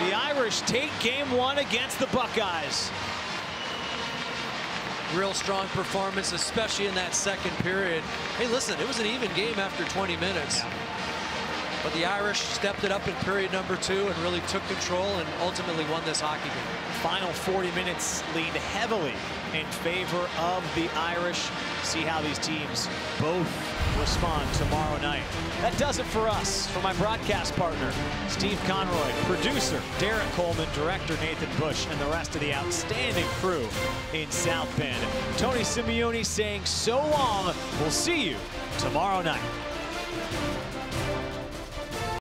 The Irish take game one against the Buckeyes. Real strong performance, especially in that second period. Hey, listen, it was an even game after 20 minutes. But the Irish stepped it up in period number two and really took control and ultimately won this hockey game. Final 40 minutes lead heavily in favor of the Irish. See how these teams both respond tomorrow night. That does it for us. For my broadcast partner, Steve Konroyd, producer Derek Coleman, director Nathan Bush, and the rest of the outstanding crew in South Bend. Tony Simeone saying so long. We'll see you tomorrow night.